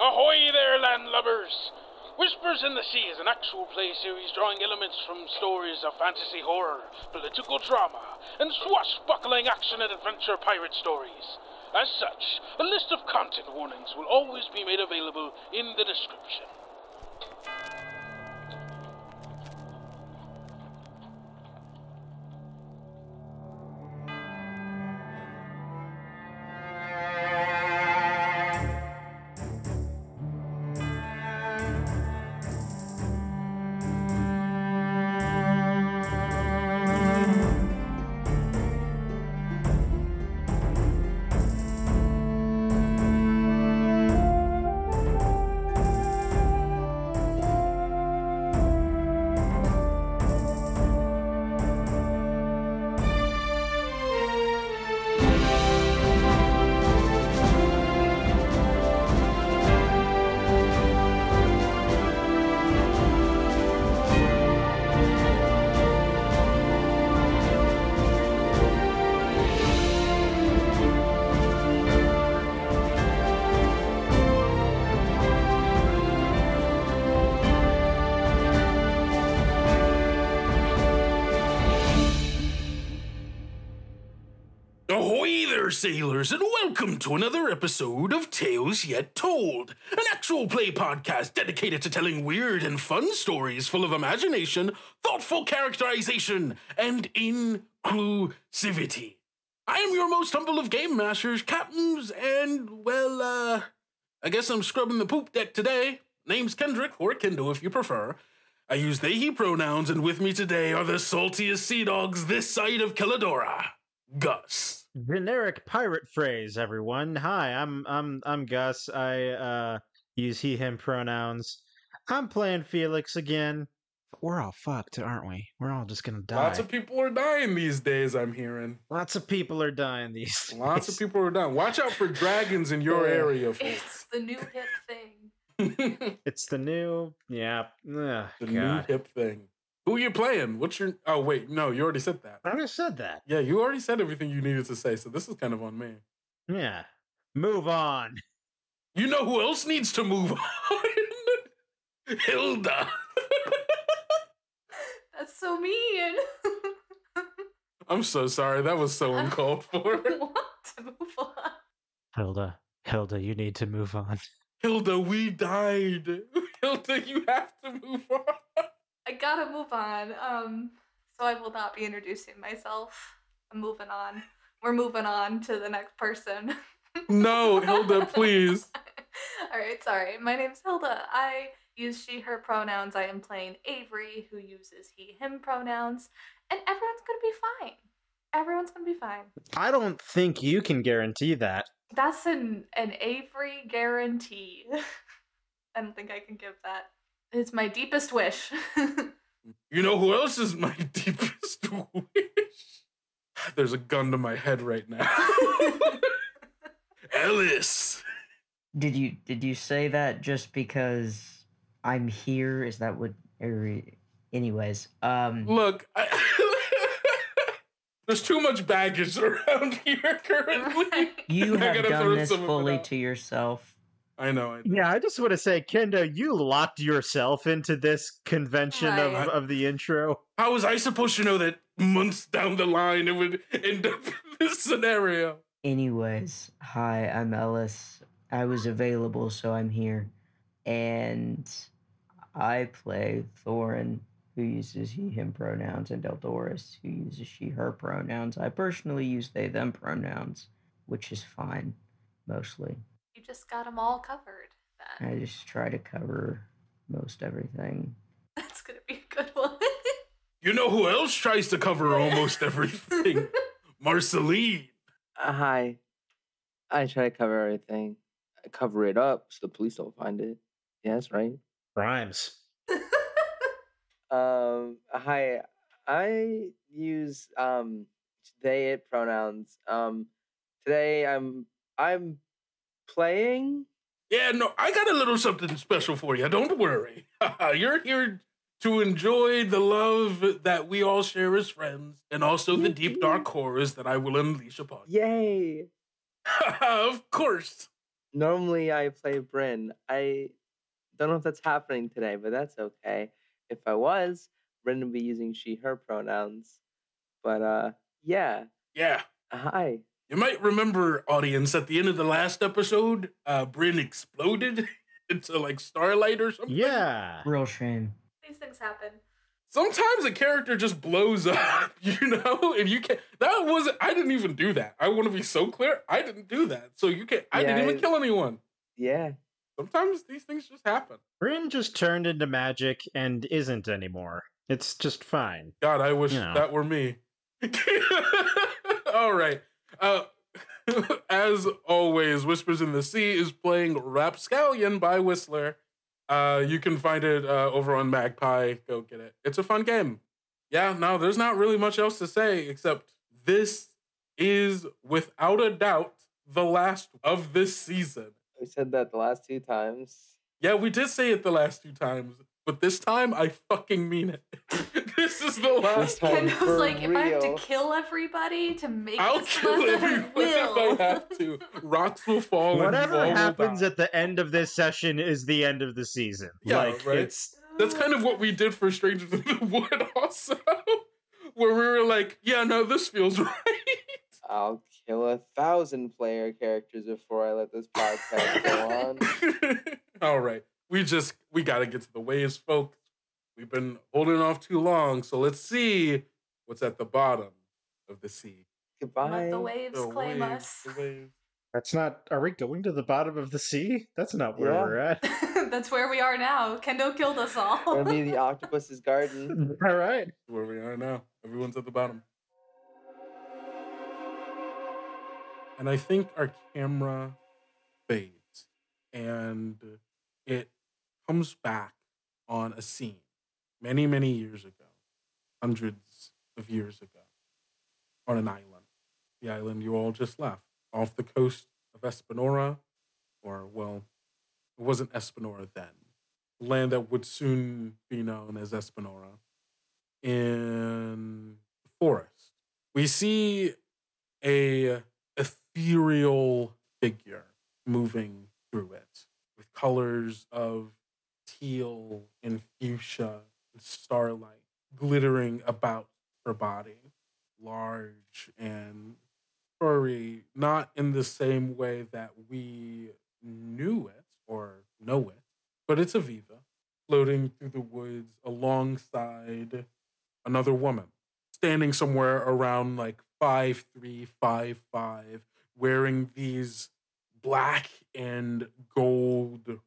Ahoy there, landlubbers! Whispers in the Sea is an actual play series drawing elements from stories of fantasy horror, political drama, and swashbuckling action and adventure pirate stories. As such, a list of content warnings will always be made available in the description. Sailors, and welcome to another episode of Tales Yet Told, an actual play podcast dedicated to telling weird and fun stories full of imagination, thoughtful characterization, and inclusivity. I am your most humble of game masters, captains, and, well, uh, I guess I'm scrubbing the poop deck today. Name's Kendrick, or Kendo if you prefer. I use they, he pronouns, and with me today are the saltiest sea dogs this side of Kelladora. Gus. Generic pirate phrase everyone hi i'm i'm i'm gus i uh use he him pronouns i'm playing felix again we're all fucked aren't we we're all just gonna die Lots of people are dying these days, I'm hearing. lots of people are dying these Days. Lots of people are dying. Watch out for dragons in your area, folks. It's the new hip thing. it's the new yeah Ugh, new God. hip thing. Who you playing? What's your. Oh, wait. No, you already said that. i already said that Yeah, you already said everything you needed to say, so this is kind of on me. yeah move on You know who else needs to move on? Hilda. That's so mean. I'm so sorry. That was so uncalled for. what? Move on. hilda hilda you need to move on Hilda, we died. Hilda, you have to move on. I gotta move on. Um, so I will not be introducing myself. I'm moving on. We're moving on to the next person. No, Hilda, please. All right, sorry. My name's Hilda. I use she, her pronouns. I am playing Avery, who uses he, him pronouns. And everyone's gonna be fine. Everyone's gonna be fine. i don't think you can guarantee that That's an an Avery guarantee. I don't think I can give that. It's my deepest wish. You know who else is my deepest wish? There's a gun to my head right now. Ellis. Did you did you say that just because I'm here? Is that what? Or, anyways, um, Look, I, there's too much baggage around here currently. You have done this some of it fully to yourself. I know. I know. yeah i just want to say kendo you locked yourself into this convention of, Right. of the intro How was I supposed to know that months down the line it would end up in this scenario? Anyways, hi, I'm Ellis. I was available, so I'm here, and I play Thorin, who uses he/him pronouns, and Eldoris, who uses she/her pronouns. I personally use they/them pronouns, which is fine, mostly. You just got them all covered. Then I just try to cover most everything. that's gonna be a good one. You know who else tries to cover almost everything? Marceline. Uh, hi. I try to cover everything. I cover it up so the police don't find it. Yes, right? rhymes Um, hi. I use um they it pronouns. Um today I'm I'm playing Yeah, no, I got a little something special for you. Don't worry. You're here to enjoy the love that we all share as friends and also the deep dark horrors that I will unleash upon you. Yay! of course. Normally I play Bryn. I don't know if that's happening today, but that's okay. If I was, Bryn would be using she, her pronouns. But uh yeah. Yeah. Hi. You might remember, audience, at the end of the last episode, uh, Bryn exploded into like starlight or something. Yeah. Real shame. These things happen. Sometimes a character just blows up, you know, and you can't. That wasn't. I didn't even do that. I want to be so clear. I didn't do that. So you can't. I didn't even I- kill anyone. Yeah. Sometimes these things just happen. Bryn just turned into magic and isn't anymore. It's just fine. God, I wish Yeah. that were me. All right. Uh, as always, Whispers in the Sea is playing Rapscallion by Whistler. Uh, you can find it uh, over on Magpie. Go get it. It's a fun game. Yeah, no, there's not really much else to say except this is without a doubt the last of this season. We said that the last two times. Yeah, we did say it the last two times, but this time I fucking mean it. this is the last time one. Ken for was like, if I have to kill everybody to make it. I'll this kill last, I everyone will. if I have to. Rocks will fall. and you all Whatever will happens die. at the end of this session is the end of the season. Yeah, like right? it's That's kind of what we did for Strangers in the Wood, also, where we were like, "Yeah, no, this feels right." I'll kill a thousand player characters before I let this podcast go on. all right, we just we got to get to the waves, folks. We've been holding off too long, so let's see what's at the bottom of the sea. Goodbye. Let the waves The claim waves, us. the waves. that's not are we going to the bottom of the sea? That's not where Yeah. we're at. That's where we are now. Kendo killed us all. Gonna be the octopus's garden. All right. Where we are now. Everyone's at the bottom. And I think our camera fades and it comes back on a scene many, many years ago, hundreds of years ago, on an island. The island you all just left, off the coast of Espinora, or, well, it wasn't Espinora then, land that would soon be known as Espinora in the forest. We see a ethereal figure moving through it with colors of teal and fuchsia and starlight glittering about her body, large and furry, not in the same way that we knew it or know it, but it's Aviva floating through the woods alongside another woman standing somewhere around like five three five five wearing these black and gold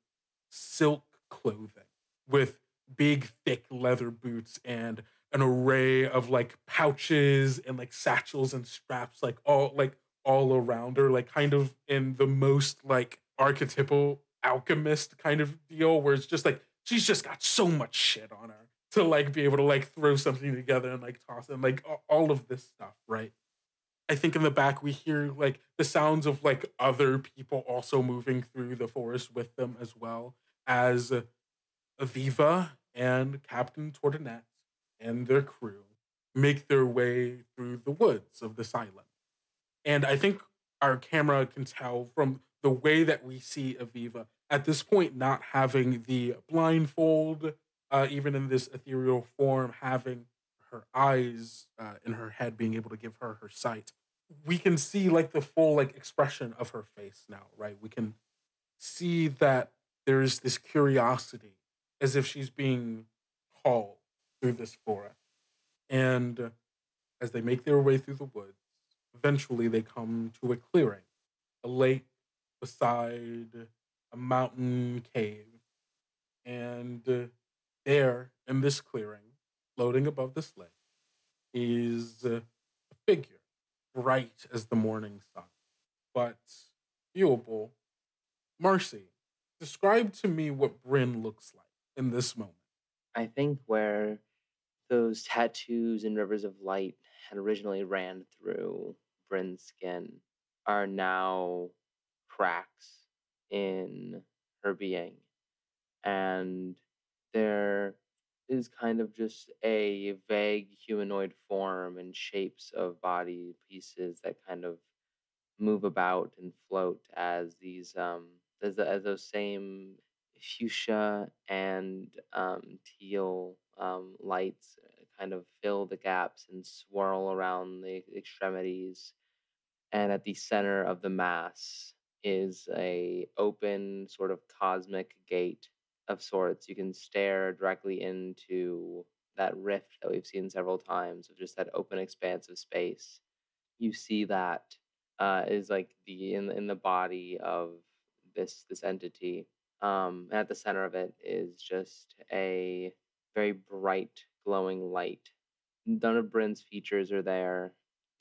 silk clothing with big thick leather boots and an array of like pouches and like satchels and straps like all like all around her like kind of in the most like archetypal alchemist kind of deal where it's just like she's just got so much shit on her to like be able to like throw something together and like toss and like all of this stuff right? I think in the back we hear like the sounds of like other people also moving through the forest with them as well as aviva and captain tortinet and their crew make their way through the woods of this island and i think our camera can tell from the way that we see aviva at this point not having the blindfold uh, even in this ethereal form, having her eyes uh, in her head being able to give her her sight, we can see like the full like expression of her face now, right? We can see that there is this curiosity, as if she's being called through this forest, and as they make their way through the woods, eventually they come to a clearing, a lake beside a mountain cave, and there in this clearing, floating above this lake, is a figure, bright as the morning sun, but viewable. Marcy, describe to me what Bryn looks like in this moment. I think where those tattoos and rivers of light had originally ran through Bryn's skin are now cracks in her being. And there is kind of just a vague humanoid form and shapes of body pieces that kind of move about and float as these um as, the, those same fuchsia and um, teal um, lights uh, kind of fill the gaps and swirl around the extremities. And at the center of the mass is a open sort of cosmic gate of sorts. You can stare directly into that rift that we've seen several times of just that open expanse of space. You see that uh, is like the in in the body of this this entity um, and at the center of it is just a very bright glowing light none of Bryn's features are there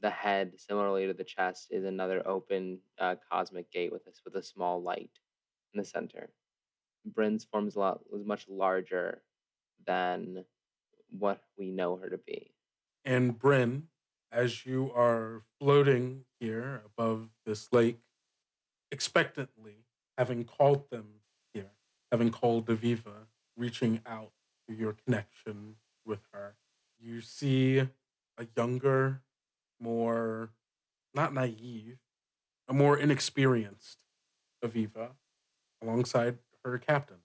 the head, similarly to the chest, is another open uh, cosmic gate with a, with a small light in the center. Bryn's form is a lot was much larger than what we know her to be. And Bryn, as you are floating here above this lake, expectantly, having called them here, having called Aviva, reaching out to your connection with her, you see a younger, more not naive, a more inexperienced Aviva alongside her captain.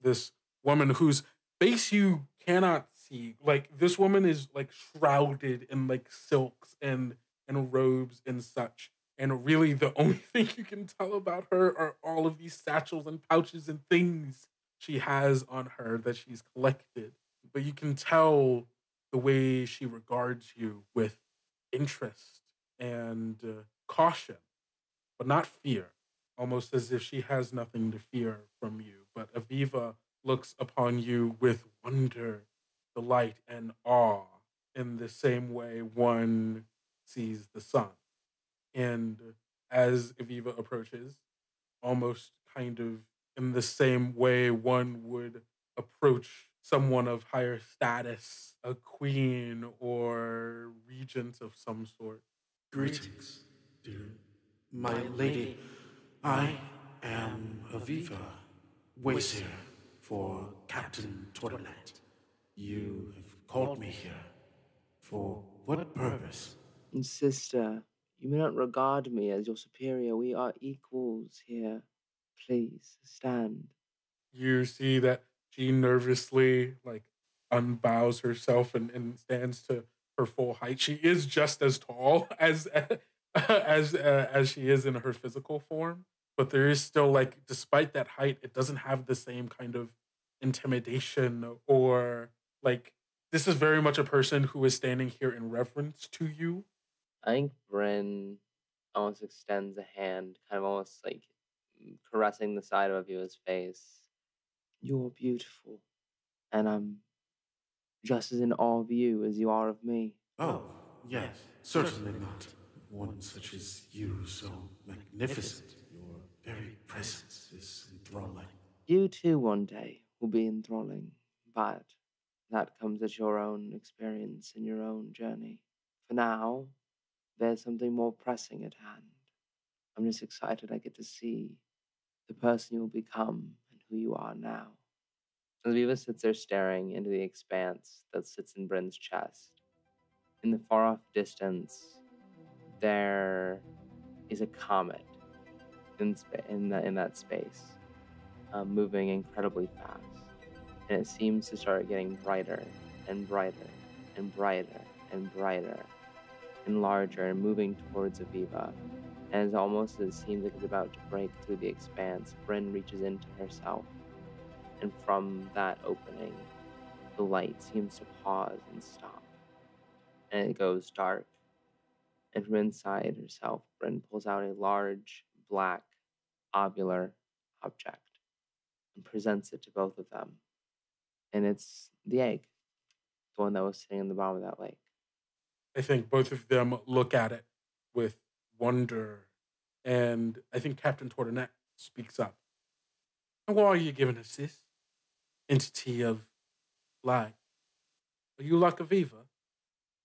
This woman whose face you cannot see. Like this woman is like shrouded in like silks and and robes and such. And really the only thing you can tell about her are all of these satchels and pouches and things she has on her that she's collected. But you can tell the way she regards you with interest and uh, caution, but not fear, almost as if she has nothing to fear from you. But Aviva looks upon you with wonder, delight, and awe in the same way one sees the sun. And as Aviva approaches, almost kind of in the same way one would approach someone of higher status, a queen or regent of some sort. Greetings, dear my lady. I am Aviva, Waysir for Captain Tornet. You have called me here. For what purpose? Sister, you may not regard me as your superior. We are equals here. Please stand. You see that she nervously like unbows herself and, and stands to her full height. She is just as tall as as uh, as she is in her physical form, but there is still like despite that height, it doesn't have the same kind of intimidation or like this is very much a person who is standing here in reverence to you. I think Bryn almost extends a hand, kind of almost like caressing the side of Aviva's face. You're beautiful, and I'm just as in awe of you as you are of me. Oh, yes, certainly not. One such as you, so magnificent. Your very presence is enthralling. You too, one day, will be enthralling, but that comes at your own experience and your own journey. For now, there's something more pressing at hand. I'm just excited I get to see the person you'll become and who you are now. Aviva sits there staring into the expanse that sits in Bryn's chest. In the far off distance, there is a comet in, spa- in, the, in that space, uh, moving incredibly fast. And it seems to start getting brighter and brighter and brighter and brighter and larger and moving towards Aviva. And it's almost as it seems like it's about to break through the expanse, Bryn reaches into herself. And from that opening, the light seems to pause and stop. And it goes dark. And from inside herself, Bryn pulls out a large, black, ovular object and presents it to both of them. And it's the egg, the one that was sitting in the bottom of that lake. I think both of them look at it with wonder, and I think Captain Tordonet speaks up. And why are you giving us this entity of light? Are you like Aviva?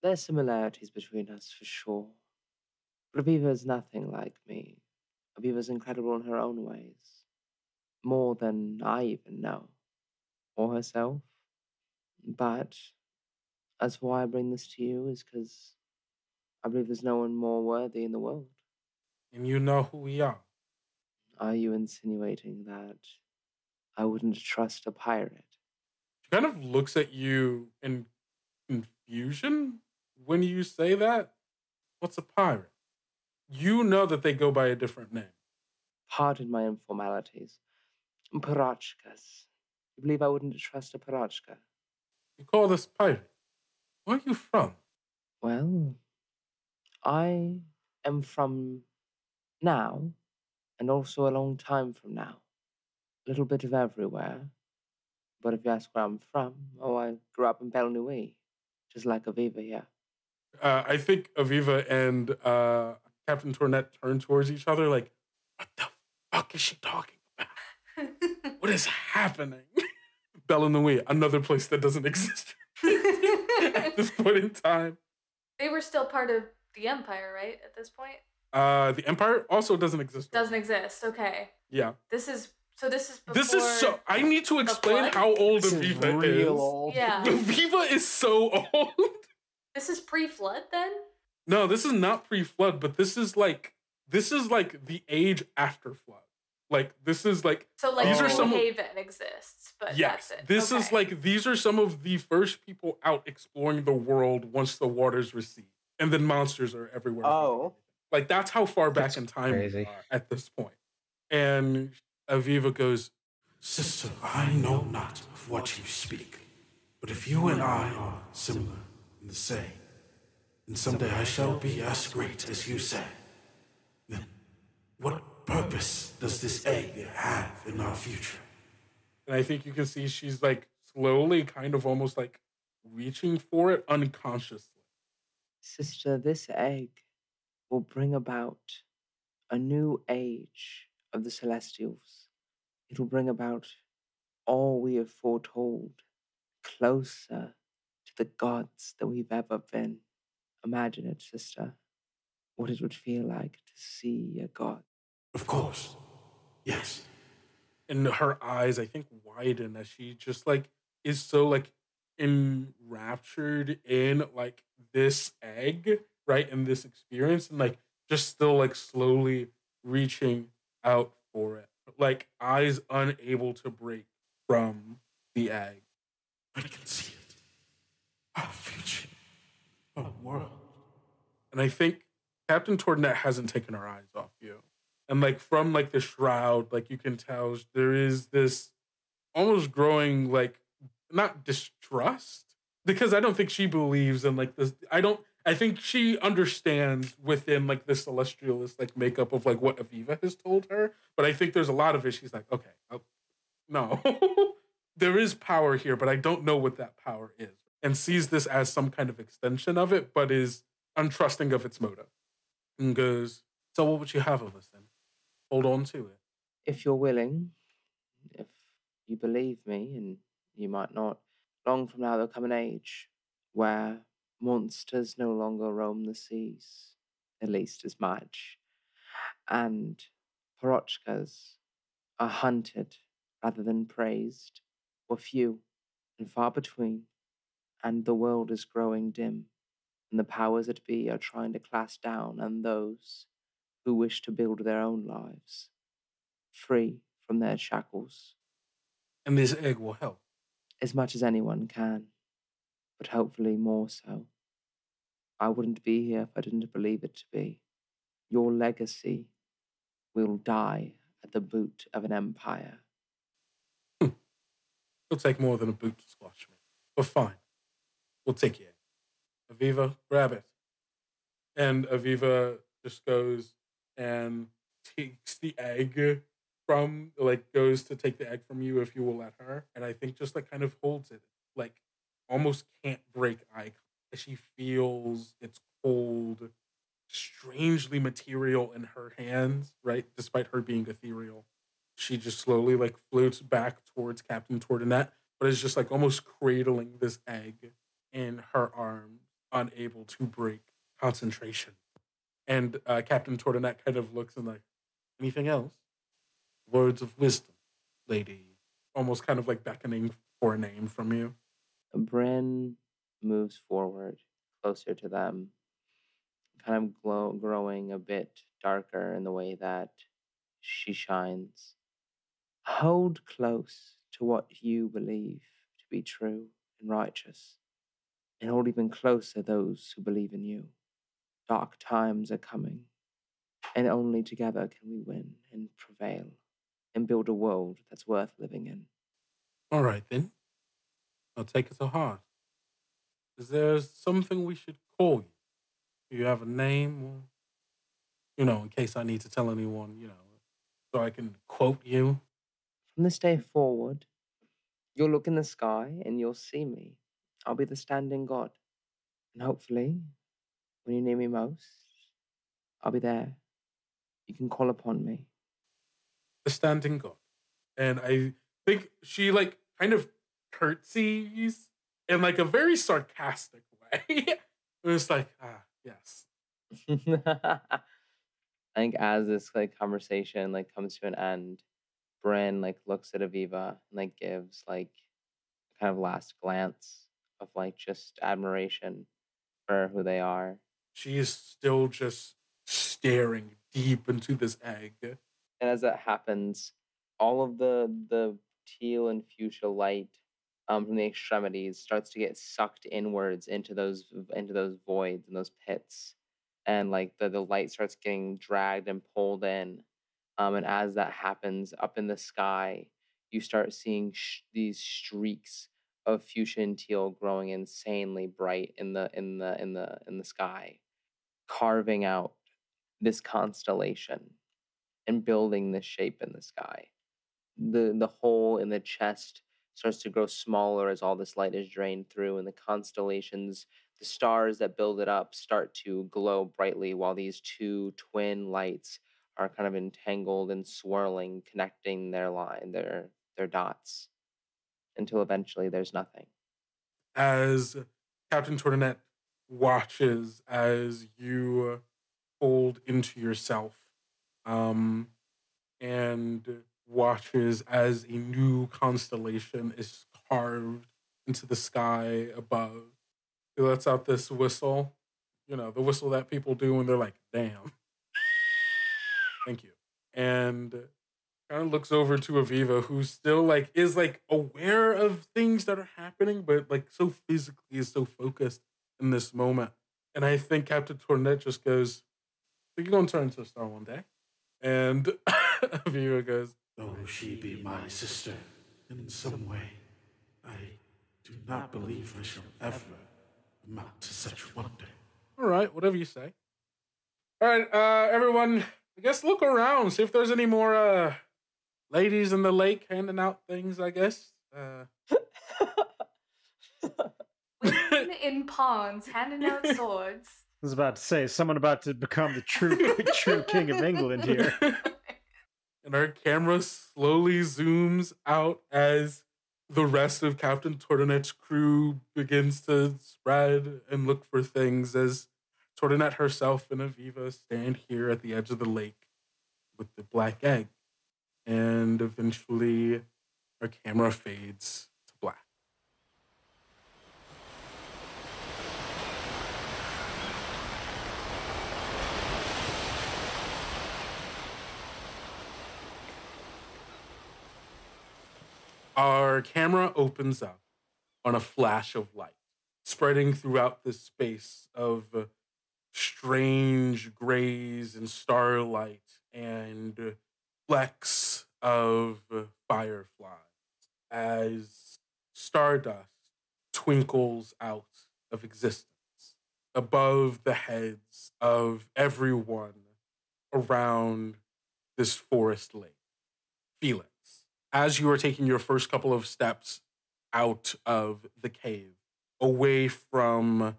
There's similarities between us for sure. But Aviva is nothing like me. Aviva's incredible in her own ways. More than I even know. Or herself. But that's why I bring this to you, is because I believe there's no one more worthy in the world. And you know who we are. Are you insinuating that I wouldn't trust a pirate? She kind of looks at you in confusion when you say that. What's a pirate? You know that they go by a different name. Pardon my informalities. Parachkas. You believe I wouldn't trust a parachka? You call this pirate. Where are you from? Well, I am from now and also a long time from now. A little bit of everywhere. But if you ask where I'm from, oh, I grew up in Belle Nuit, just like Aviva here. Uh, I think Aviva and uh, Captain Tournette turn towards each other like, what the fuck is she talking about? What is happening? Bella Nui, another place that doesn't exist at this point in time. they were still part of the Empire, right? At this point, Uh, the Empire also doesn't exist. doesn't exist. Okay, Yeah. this is so. This is before. This is so. I need to explain how old This is real is. old. Yeah. Aviva is so old. This is pre-flood then. No, this is not pre-flood, but this is like this is like the age after flood. Like this is like So like These are some Haven exists, but yes, that's it. this is like these are some of the first people out exploring the world once the waters recede, and then monsters are everywhere. Oh. like that's how far back That's in time we are at this point. And Aviva goes, Sister, I know not of what you speak, but if you and I are similar and the same, and someday I shall be as great as you say, then what purpose does this egg have in our future? and I think you can see she's like slowly, kind of almost like reaching for it unconsciously. Sister, this egg will bring about a new age of the Celestials. It will bring about all we have foretold, closer to the gods that we've ever been. Imagine it, sister, what it would feel like to see a god. Of course. Yes. and her eyes i think widen as she just like is so like enraptured in like this egg right in this experience and like just still like slowly reaching out for it like eyes unable to break from the egg I can see it. Our future. Our world. and i think captain tornet hasn't taken her eyes off you and like from like the shroud like you can tell there is this almost growing like not distrust because i don't think she believes in like this i don't i think she understands within like the celestialist like makeup of like what aviva has told her but i think there's a lot of it she's like okay oh, no there is power here but i don't know what that power is and sees this as some kind of extension of it but is untrusting of its motive. And goes so what would you have of us then hold on to it. If you're willing, if you believe me, and you might not, long from now there'll come an age where monsters no longer roam the seas, at least as much, and parochkas are hunted rather than praised, or few and far between, and the world is growing dim, and the powers that be are trying to clasp down on those who wish to build their own lives free from their shackles and this egg will help as much as anyone can, but hopefully more so. I wouldn't be here if I didn't believe it to be. Your legacy will die at the boot of an empire. Hmm. It'll take more than a boot to squash me. But fine. We'll take you. Aviva, grab it. And Aviva just goes and takes the egg from, like, goes to take the egg from you if you will let her. And I think just, like, kind of holds it. Like, almost can't break eye. She feels its cold, strangely material in her hands, right? Despite her being ethereal she just slowly like floats back towards Captain Tordanet, but is just like almost cradling this egg in her arms, unable to break concentration. And uh, Captain Tordanet kind of looks and like, anything else? Words of wisdom, lady. Almost kind of like beckoning for a name from you. Bryn moves forward closer to them. kind of glow, growing a bit darker in the way that she shines. Hold close to what you believe to be true and righteous, and hold even closer those who believe in you. Dark times are coming, and only together can we win and prevail and build a world that's worth living in. All right, then. I'll take it to heart. Is there something we should call you? Do you have a name? Or, you know, in case I need to tell anyone, you know, so I can quote you. From this day forward, you'll look in the sky and you'll see me. I'll be the standing God. And hopefully, when you need me most, I'll be there. You can call upon me. The standing God. And I think she, like, kind of curtsies in, like, a very sarcastic way. it was like, ah, yes. I think as this like conversation like comes to an end, Bryn like looks at Aviva and like gives like kind of last glance of like just admiration for who they are. She is still just staring deep into this egg. And as that happens, all of the the teal and fuchsia light um, from the extremities starts to get sucked inwards into those into those voids and those pits, and like the the light starts getting dragged and pulled in. Um, and as that happens, up in the sky, you start seeing sh- these streaks of fuchsia and teal growing insanely bright in the in the in the in the sky, carving out this constellation and building this shape in the sky. The the hole in the chest starts to grow smaller as all this light is drained through, and the constellations, the stars that build it up, start to glow brightly while these two twin lights are kind of entangled and swirling, connecting their line, their their dots, until eventually there's nothing. As Captain Tornet watches as you fold into yourself, um, and watches as a new constellation is carved into the sky above. He lets out this whistle, you know, the whistle that people do when they're like, damn. Thank you. And kind of looks over to Aviva, who still like is like aware of things that are happening, but like so physically is so focused in this moment. And I think Captain Tornet just goes, You're gonna turn into a star one day. And Aviva goes, Though she be my sister in some way, I do not believe I shall ever amount to such wonder. All right, whatever you say. All right, uh, everyone, I guess look around, see if there's any more uh, ladies in the lake handing out things, I guess. Uh, Women in ponds handing out swords. I was about to say someone about to become the true true king of England here. and our camera slowly zooms out as the rest of Captain Tortonet's crew begins to spread and look for things as Tortonet herself and Aviva stand here at the edge of the lake with the black egg. And eventually our camera fades to black. Our camera opens up on a flash of light, spreading throughout this space of uh, strange grays and starlight and flecks of fireflies as stardust twinkles out of existence above the heads of everyone around this forest lake. Felix, as you are taking your first couple of steps out of the cave, away from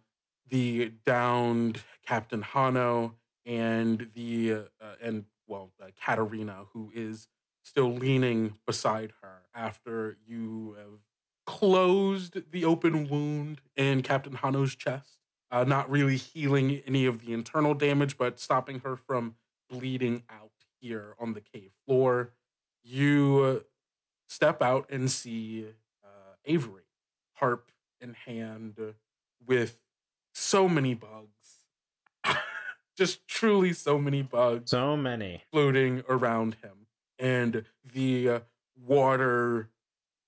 the downed Captain Hano and the uh, and well uh, Katarina, who is still leaning beside her after you have closed the open wound in Captain Hano's chest, uh, not really healing any of the internal damage, but stopping her from bleeding out here on the cave floor. You step out and see uh, Avery, harp in hand, with so many bugs just truly so many bugs So many. floating around him and the uh, water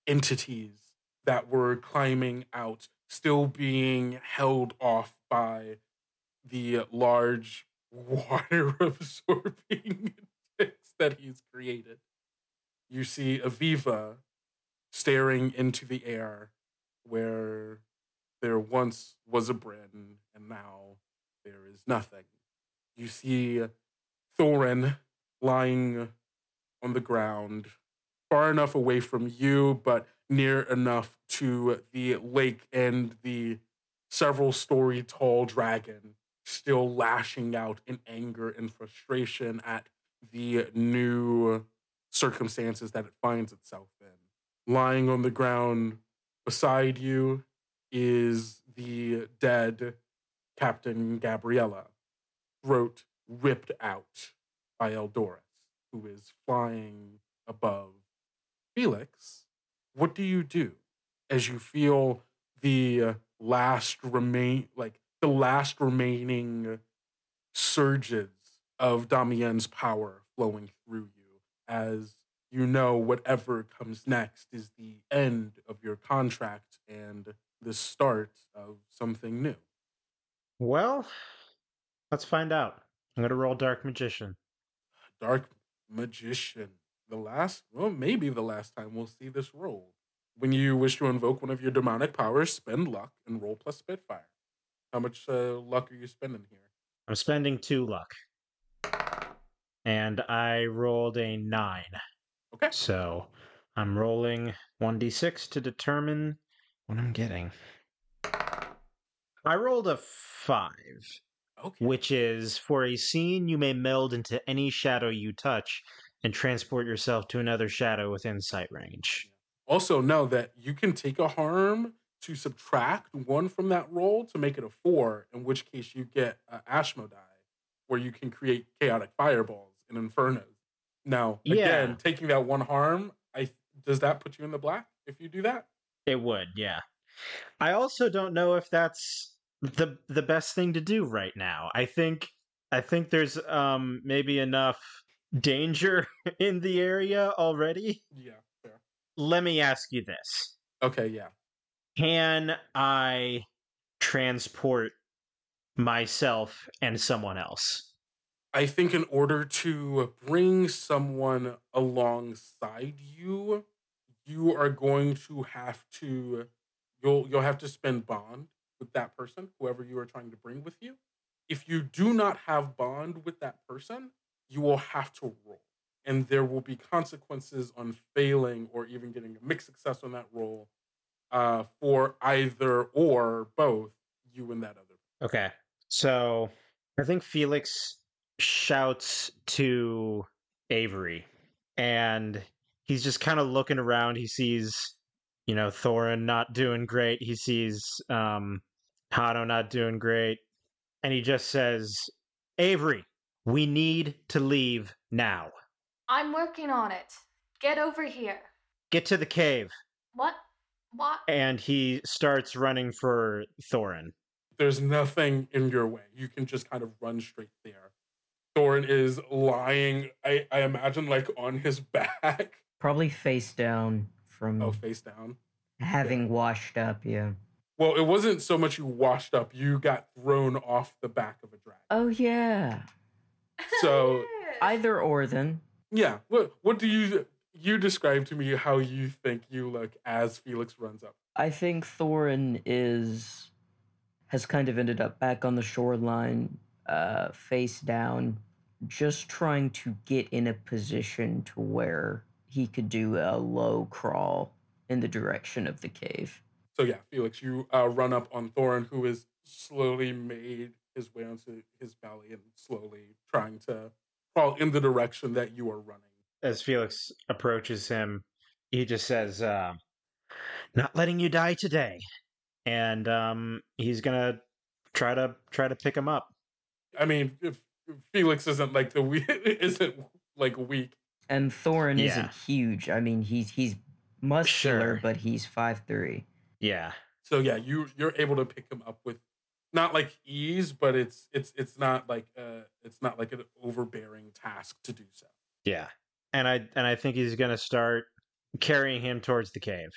entities that were climbing out still being held off by the large water absorbing that he's created. You see Aviva staring into the air where there once was a Bryn and now there is nothing. You see Thorin lying on the ground, far enough away from you, but near enough to the lake and the several story tall dragon still lashing out in anger and frustration at the new circumstances that it finds itself in. Lying on the ground beside you is the dead Captain Gabriella, throat ripped out by Eldoris, who is flying above. Felix, what do you do as you feel the last remain like the last remaining surges of Damien's power flowing through you as you know whatever comes next is the end of your contract and the start of something new. Well, let's find out. I'm gonna roll Dark Magician. Dark Magician. The last, well, maybe the last time we'll see this roll. When you wish to invoke one of your demonic powers, spend luck and roll plus Spitfire. How much uh, luck are you spending here? I'm spending two luck. And I rolled a nine. Okay. So I'm rolling 1d6 to determine what I'm getting. I rolled a five, Okay. which is for a scene, you may meld into any shadow you touch and transport yourself to another shadow within sight range. Also, know that you can take a harm to subtract one from that roll to make it a four, in which case you get uh, Ashmodai, where you can create chaotic fireballs infernos. Now, again, Yeah. taking that one harm, I does that put you in the black if you do that? It would, yeah. I also don't know if that's the the best thing to do right now. I think I think there's um maybe enough danger in the area already. Yeah, fair. Let me ask you this. Okay, yeah. Can I transport myself and someone else? I think in order to bring someone alongside you, you are going to have to you'll you'll have to spend bond with that person, whoever you are trying to bring with you. If you do not have bond with that person, you will have to roll. And there will be consequences on failing or even getting a mixed success on that roll uh, for either or both you and that other. Okay. So I think Felix shouts to Avery and he's just kind of looking around. He sees, you know, Thorin not doing great. He sees um Hano not doing great. And he just says, Avery, we need to leave now. I'm working on it. Get over here. Get to the cave. What? What? And he starts running for Thorin. there's nothing in your way. You can just kind of run straight there. Thorin is lying, I, I imagine, like on his back. Probably face down from Oh, face down. having washed up, yeah. Well, it wasn't so much you washed up, you got thrown off the back of a dragon. Oh yeah. So, Either or then. Yeah. What what do you you describe to me how you think you look as Felix runs up? I think Thorin is has kind of ended up back on the shoreline, uh, face down, just trying to get in a position to where he could do a low crawl in the direction of the cave. So yeah, Felix, you uh, run up on Thorin, who is slowly made his way onto his belly and slowly trying to crawl in the direction that you are running. as Felix approaches him, he just says, uh, "Not letting you die today," and um, he's gonna try to try to pick him up. I mean, if if Felix isn't like the we isn't like weak. And Thorin Yeah. isn't huge. I mean, he's he's muscular, Sure. but he's five three. Yeah, So yeah, you you're able to pick him up with not like ease, but it's it's it's not like uh it's not like an overbearing task to do so. Yeah. And I and I think he's gonna start carrying him towards the cave.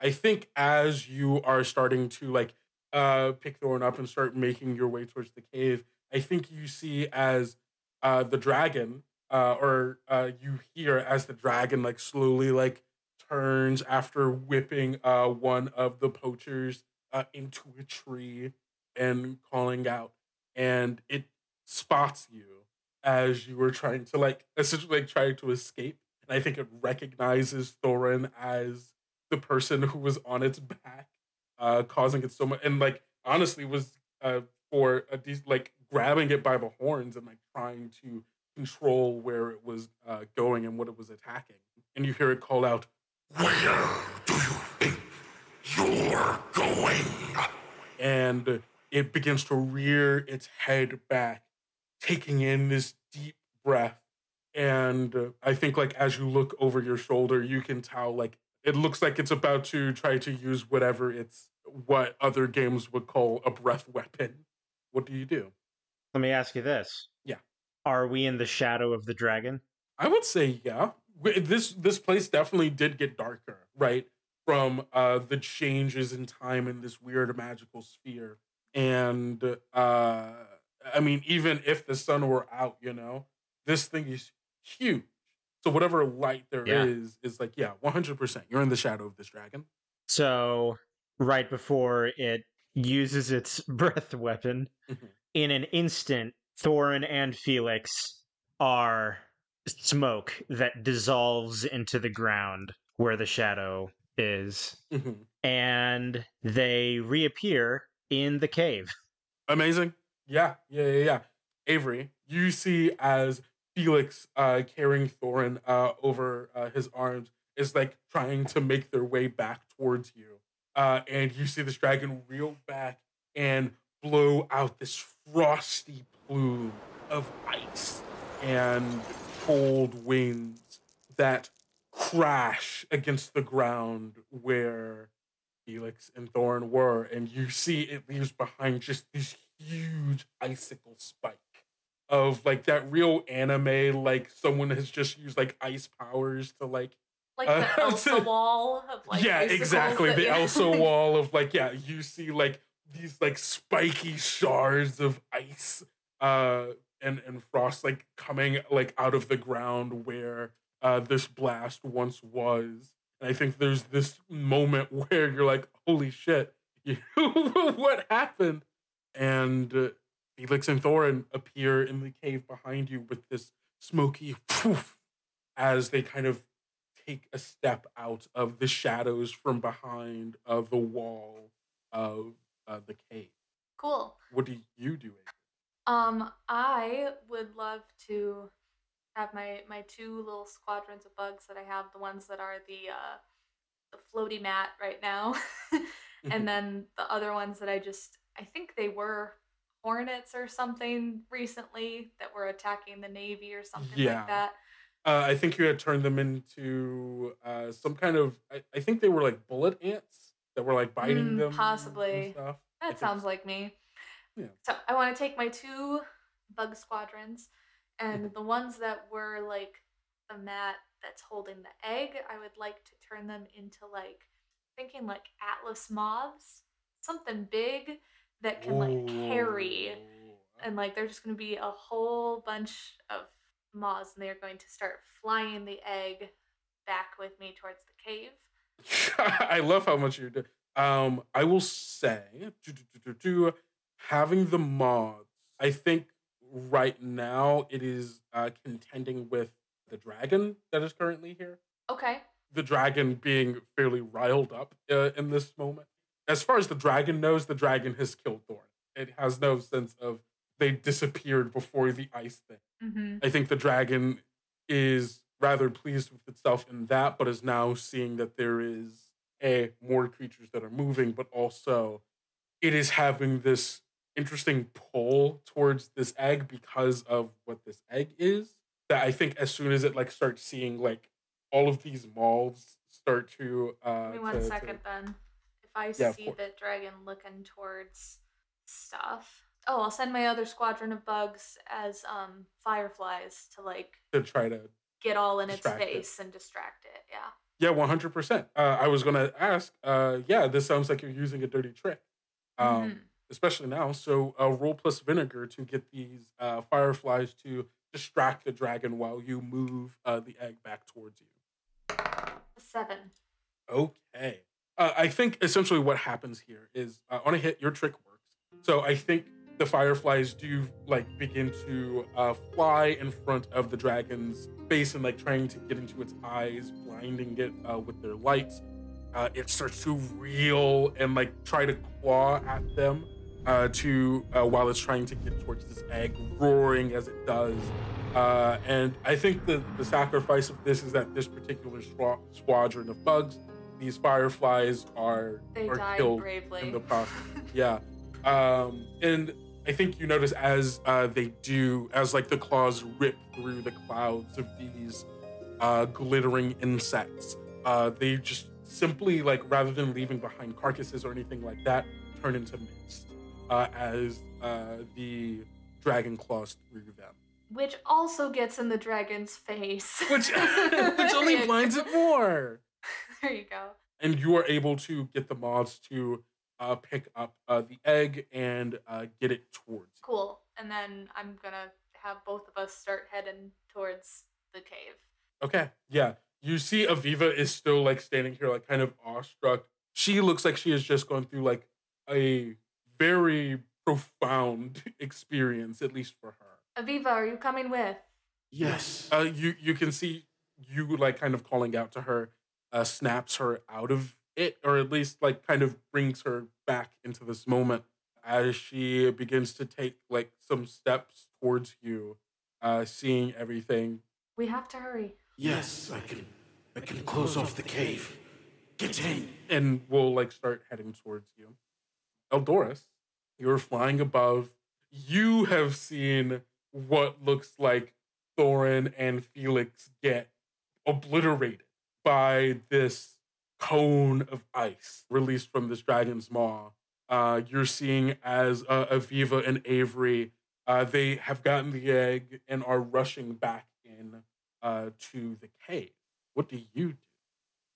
I think as you are starting to like uh pick Thorin up and start making your way towards the cave, I think you see as uh the dragon uh or uh you hear as the dragon like slowly like turns after whipping uh one of the poachers uh into a tree and calling out and it spots you as you were trying to like essentially like trying to escape and I think it recognizes Thorin as the person who was on its back, uh, causing it so much, and like honestly was uh for a de- like grabbing it by the horns and like trying to control where it was uh, going and what it was attacking. And you hear it call out, Where do you think you're going? and it begins to rear its head back, taking in this deep breath. And uh, I think, like, as you look over your shoulder, you can tell, like, it looks like it's about to try to use whatever it's what other games would call a breath weapon. What do you do? Let me ask you this. Yeah. Are we in the shadow of the dragon? I would say, yeah. This this place definitely did get darker, right? From uh, the changes in time in this weird magical sphere, and uh, I mean, even if the sun were out, you know, this thing is huge. So whatever light there is, Yeah. is like, yeah, one hundred percent. You're in the shadow of this dragon. So, right before it uses its breath weapon, Mhm. In an instant, Thorin and Felix are smoke that dissolves into the ground where the shadow is, Mhm. and they reappear in the cave. Amazing. Yeah, yeah, yeah, yeah. Avery, you see as Felix uh carrying Thorin uh over uh, his arms is like trying to make their way back towards you. Uh and you see this dragon reel back and blow out this frosty plume of ice and cold winds that crash against the ground where Felix and Thorin were, and you see it leaves behind just this huge icicle spike of like that real anime, like someone has just used like ice powers to like Like Uh, the Elsa wall of like yeah, exactly. that the Elsa wall of like yeah, you see like these like spiky shards of ice uh and and frost like coming like out of the ground where uh this blast once was. And I think there's this moment where you're like, holy shit, what happened? And uh, Felix and Thorin appear in the cave behind you with this smoky poof as they kind of take a step out of the shadows from behind uh, the wall of uh, the cave. Cool. What do you do? Um, I would love to have my my two little squadrons of bugs that I have, the ones that are the uh the floaty mat right now, and then the other ones that I just I think they were hornets or something recently that were attacking the navy or something Yeah. like that. Uh, I think you had turned them into uh, some kind of. I, I think they were like bullet ants that were like biting Mm, them. possibly. stuff. That sounds so. like me. Yeah. So I want to take my two bug squadrons, and the ones that were like the mat that's holding the egg, I would like to turn them into like thinking like Atlas moths, something big that can like carry, and like they're just going to be a whole bunch of moths, and they're going to start flying the egg back with me towards the cave. I love how much you do. Um, I will say, do, do, do, do, do, having the mods, I think right now it is uh, contending with the dragon that is currently here. Okay. The dragon being fairly riled up uh, in this moment. As far as the dragon knows, the dragon has killed Thorin. It has no sense of they disappeared before the ice thing. Mm-hmm. I think the dragon is rather pleased with itself in that, but is now seeing that there is a more creatures that are moving, but also it is having this interesting pull towards this egg because of what this egg is. That I think as soon as it like starts seeing like all of these moths start to uh Give me one to- to- then. If I Yeah, see the dragon looking towards stuff. Oh, I'll send my other squadron of bugs as um fireflies to like to try to get all in its Distract it. face and distract it. Yeah. Yeah, one hundred percent. I was gonna ask. Uh, yeah, this sounds like you're using a dirty trick, um, Mhm. especially now. So, uh, roll plus vinegar to get these uh, fireflies to distract the dragon while you move uh, the egg back towards you. Seven. Okay. Uh, I think essentially what happens here is uh, on a hit, your trick works. So I think the fireflies do like begin to uh, fly in front of the dragon's face and like trying to get into its eyes, blinding it uh, with their lights. Uh, it starts to reel and like try to claw at them uh, to uh, while it's trying to get towards this egg, roaring as it does. Uh, and I think the, the sacrifice of this is that this particular squad- squadron of bugs, these fireflies are, They are killed bravely. in the process. yeah. Um, and I think you notice as uh, they do, as like the claws rip through the clouds of these uh, glittering insects, uh, they just simply like rather than leaving behind carcasses or anything like that, turn into mist uh, as uh, the dragon claws through them. Which also gets in the dragon's face. Which, which only blinds it more. There you go. and you are able to get the moths to uh, pick up uh, the egg and uh, get it towards you. Cool. And then I'm gonna have both of us start heading towards the cave. Okay, yeah. You see Aviva is still like standing here, like kind of awestruck. She looks like she has just gone through like a very profound experience, at least for her. Aviva, are you coming with? Yes. Uh, you you can see you like kind of calling out to her, uh, snaps her out of it, or at least like kind of brings her back into this moment as she begins to take like some steps towards you, uh, seeing everything. We have to hurry. Yes, I can. I can close off the cave. Get in. and we'll like start heading towards you. Eldoris, you're flying above. You have seen what looks like Thorin and Felix get obliterated by this cone of ice released from this dragon's maw. Uh, you're seeing as uh, Aviva and Avery, uh, they have gotten the egg and are rushing back in uh, to the cave. What do you do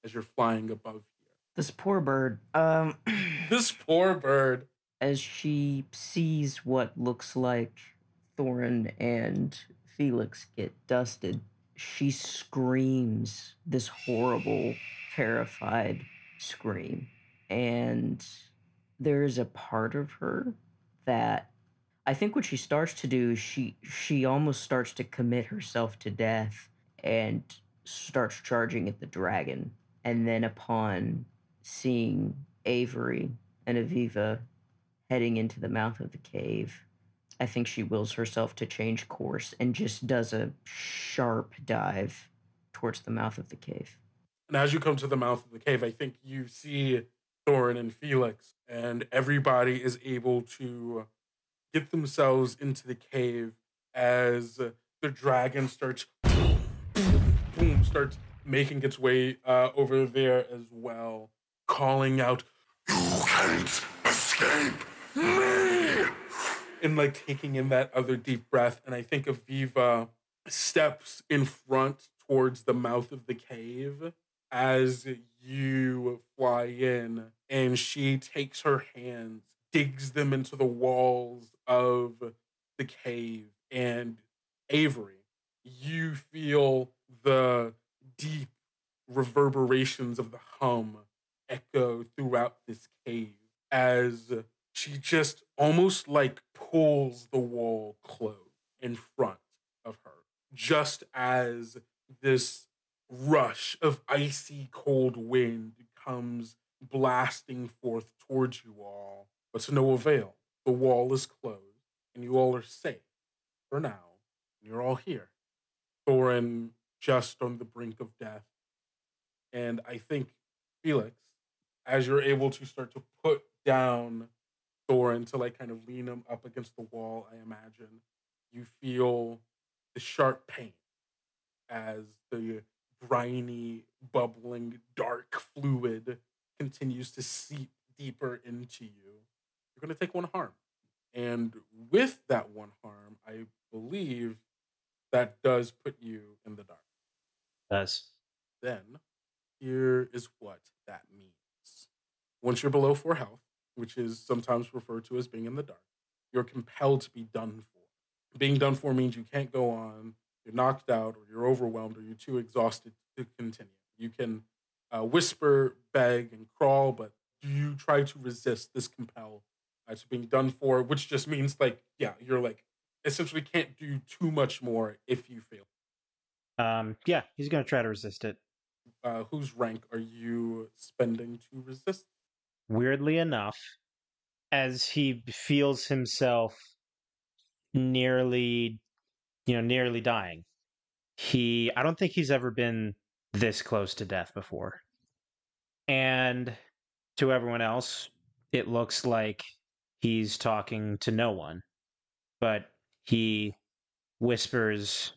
as you're flying above here? This poor bird. Um, This poor bird. as she sees what looks like Thorin and Felix get dusted, she screams this horrible, terrified scream. And there's a part of her that I think what she starts to do, she she almost starts to commit herself to death and starts charging at the dragon. And then upon seeing Avery and Aviva heading into the mouth of the cave, I think she wills herself to change course and just does a sharp dive towards the mouth of the cave. And as you come to the mouth of the cave, I think you see Thorin and Felix, and everybody is able to get themselves into the cave as the dragon starts boom, boom, starts making its way uh, over there as well, calling out, You can't escape me. And like taking in that other deep breath. And I think Aviva steps in front towards the mouth of the cave as you fly in, and she takes her hands, digs them into the walls of the cave, and Avery, you feel the deep reverberations of the hum echo throughout this cave as she just almost like pulls the wall closed in front of her, just as this rush of icy cold wind comes blasting forth towards you all. But to no avail. The wall is closed, and you all are safe for now. And You're all here. Thorin just on the brink of death. And I think, Felix, as you're able to start to put down Thorin to like kind of lean him up against the wall, I imagine, you feel the sharp pain as the briny, bubbling, dark fluid continues to seep deeper into you. You're going to take one harm. And with that one harm, I believe that does put you in the dark. Does. Then, here is what that means. Once you're below four health, which is sometimes referred to as being in the dark, you're compelled to be done for. Being done for means you can't go on, you're knocked out, or you're overwhelmed, or you're too exhausted to continue. You can uh, whisper, beg, and crawl, but do you try to resist this compel uh, to being done for, which just means like, yeah, you're like essentially can't do too much more if you fail. Um, yeah, he's gonna try to resist it. Uh, whose rank are you spending to resist? Weirdly enough, as he feels himself nearly, you know, nearly dying, he I don't think he's ever been this close to death before. And to everyone else, it looks like he's talking to no one. But he whispers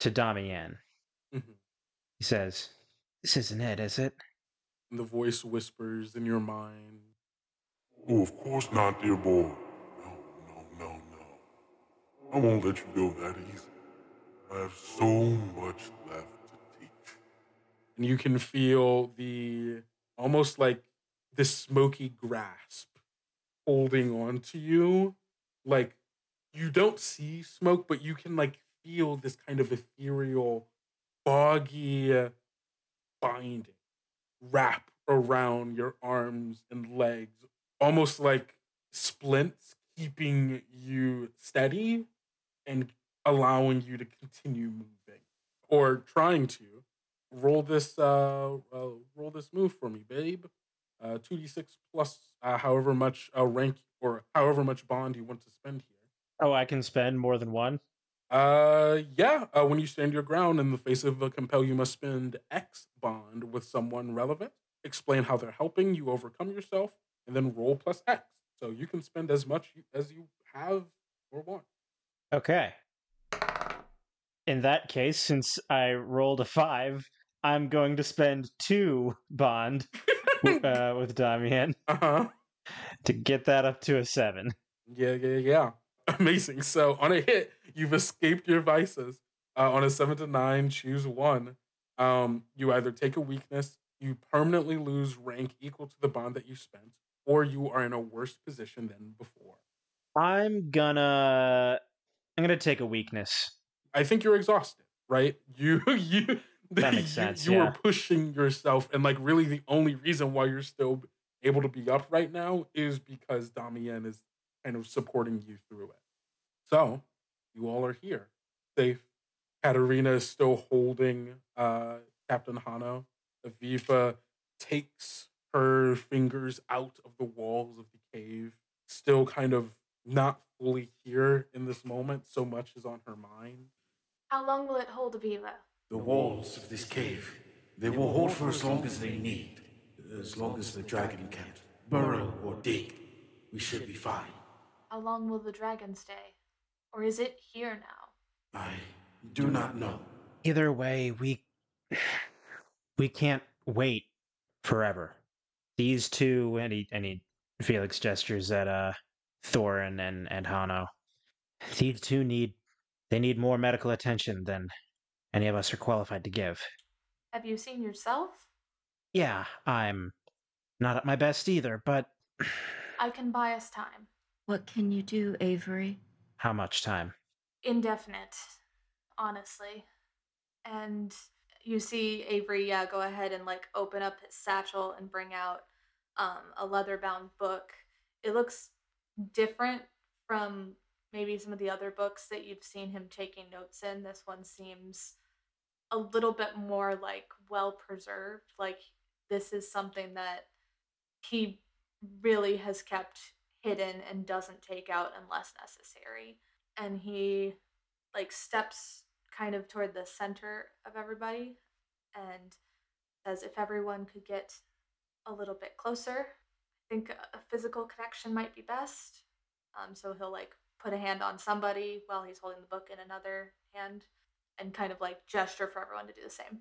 to Damian. Mhm. He says, This isn't it, is it? And the voice whispers in your mind. Oh, of course not, dear boy. No, no, no, no. I won't let you go that easy. I have so much left to teach. and you can feel the almost like this smoky grasp holding on to you like you don't see smoke but you can like feel this kind of ethereal foggy binding wrap around your arms and legs almost like splints keeping you steady and allowing you to continue moving or trying to. Roll this uh, uh roll this move for me babe. Uh 2d6 plus uh, however much uh, rank or however much bond you want to spend here. Oh, I can spend more than one? Uh yeah uh, when you stand your ground in the face of a compel you must spend x bond with someone relevant explain how they're helping you overcome yourself and then roll plus x so you can spend as much as you have or want Okay. In that case, since I rolled a five, I'm going to spend two bond uh, with Damian uh-huh to get that up to a seven. Yeah, yeah, yeah. Amazing. So on a hit, you've escaped your vices. Uh, on a seven to nine, choose one. Um, you either take a weakness, you permanently lose rank equal to the bond that you spent, or you are in a worse position than before. I'm gonna I'm gonna take a weakness. I think you're exhausted, right? You you That makes you- sense, You, yeah. are pushing yourself, and like really, the only reason why you're still able to be up right now is because Damian is kind of supporting you through it. So you all are here, safe. Katarina is still holding uh, Captain Hano. Aviva takes her fingers out of the walls of the cave, still kind of not fully here in this moment. So much is on her mind. How long will it hold Aviva? The walls of this cave, they will hold for as long as they need. As long as the dragon can't burrow or dig, we should be fine. How long will the dragon stay? Or is it here now? I do not know. Either way, we we can't wait forever. These two and he and he Felix gestures at uh Thorin and, and Hano. These two need they need more medical attention than any of us are qualified to give. Have you seen yourself? Yeah, I'm not at my best either, but I can buy us time. What can you do, Avery? how much time? Indefinite, honestly. And you see Avery, yeah, go ahead and like open up his satchel and bring out um, a leather bound book. It looks different from maybe some of the other books that you've seen him taking notes in. This one seems a little bit more like well preserved. Like this is something that he really has kept hidden and doesn't take out unless necessary. And he like steps kind of toward the center of everybody and says if everyone could get a little bit closer, I think a- physical connection might be best. Um, so he'll like put a hand on somebody while he's holding the book in another hand and kind of like gesture for everyone to do the same.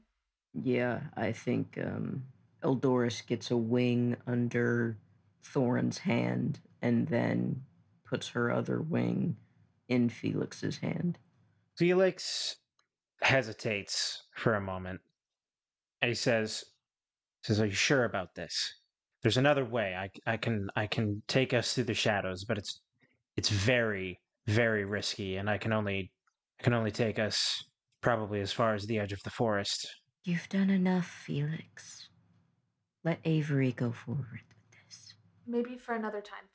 Yeah, I think um, Eldoris gets a wing under Thorin's hand and then puts her other wing in Felix's hand. Felix hesitates for a moment and he says says are you sure about this there's another way I, I can i can take us through the shadows but it's it's very very risky and i can only I can only take us probably as far as the edge of the forest You've done enough, Felix. Let Avery go forward with this. Maybe for another time, Felix.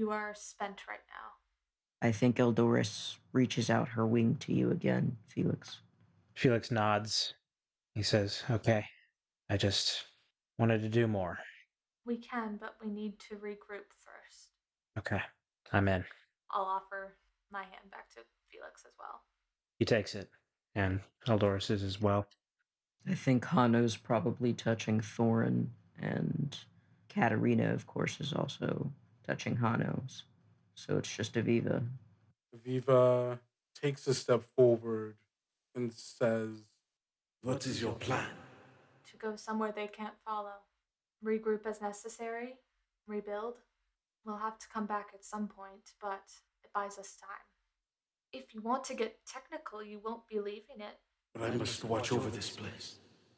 You are spent right now. I think Eldoris reaches out her wing to you again, Felix. felix nods he says okay i just wanted to do more We can, but we need to regroup first. okay i'm in I'll offer my hand back to Felix as well. he takes it and eldoris is as well I think Hano's probably touching Thorin, and Katarina, of course, is also touching Hano's. So it's just Aviva. Aviva takes a step forward and says, What is your plan? To go somewhere they can't follow. Regroup as necessary. Rebuild. We'll have to come back at some point, but it buys us time. If you want to get technical, you won't be leaving it. But I must watch over this place.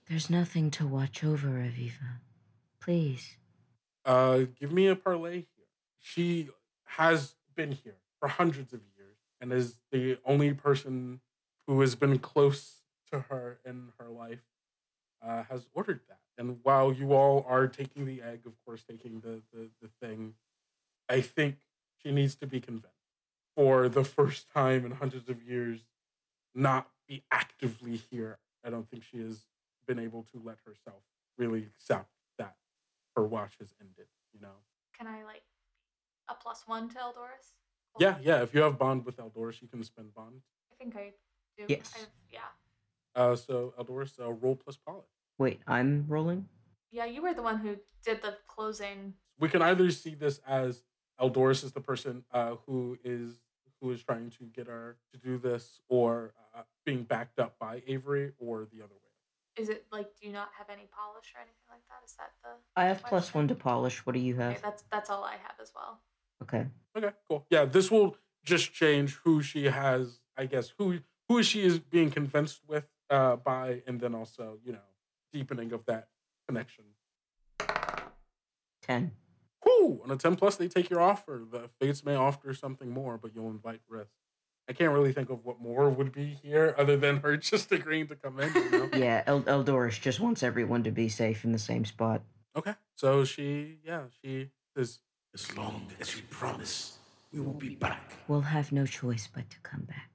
There's nothing to watch over, Aviva. Please. uh, give me a parlay here. She has been here for hundreds of years and is the only person who has been close to her in her life, uh, has ordered that. And while you all are taking the egg, of course, taking the, the, the thing, I think she needs to be convinced for the first time in hundreds of years, not be actively here. I don't think she has been able to let herself really accept that her watch has ended, you know? Can I, like, a plus one to Eldoris? Or- Yeah, yeah. If you have bond with Eldoris, you can spend bond. I think I do. Yes. I've, yeah. Uh, so Eldoris, uh, roll plus polish. Wait, I'm rolling? Yeah, you were the one who did the closing. We can either see this as Eldoris is the person uh, who is who is trying to get her to do this, or uh, being backed up by Avery, or the other way. Is it like, do you not have any polish or anything like that? Is that the. I have question? one to polish. What do you Okay, have? that's that's all I have as well. Okay. Okay, cool. Yeah, this will just change who she has. I guess who who she is being convinced with uh, by, and then also you know deepening of that connection. 10. Whew, on a 10 plus, they take your offer. The fates may offer something more, but you'll invite risk. I can't really think of what more would be here other than her just agreeing to come in. You know? Yeah, El- Eldoris just wants everyone to be safe in the same spot. Okay. So she, yeah, she is. As long as you promise, we will be back. We'll have no choice but to come back.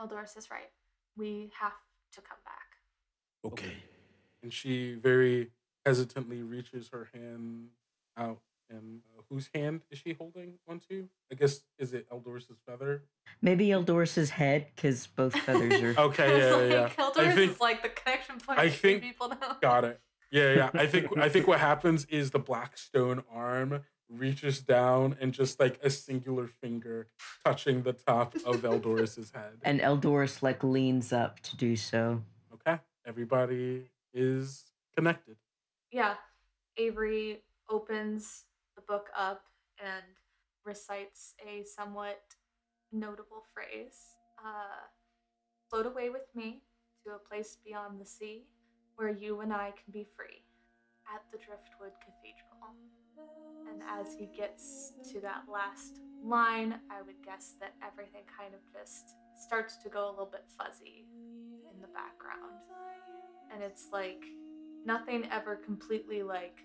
Eldoris is right. We have to come back. Okay. And she very hesitantly reaches her hand out. And uh, whose hand is she holding onto? I guess, is it Eldoris's feather? Maybe Eldoris's head, because both feathers are. Okay, yeah, it's yeah. like yeah. Eldoris I think, is like the connection point I think- people now. Got it. Yeah, yeah. I think I think what happens is the black stone arm reaches down and just like a singular finger touching the top of Eldoris's head. And Eldoris, like, leans up to do so. okay, everybody is connected. Yeah. Avery opens the book up and recites a somewhat notable phrase. Uh, Float away with me to a place beyond the sea where you and I can be free at the Driftwood Cathedral. And as he gets to that last line, I would guess that everything kind of just starts to go a little bit fuzzy in the background. And it's like nothing ever completely like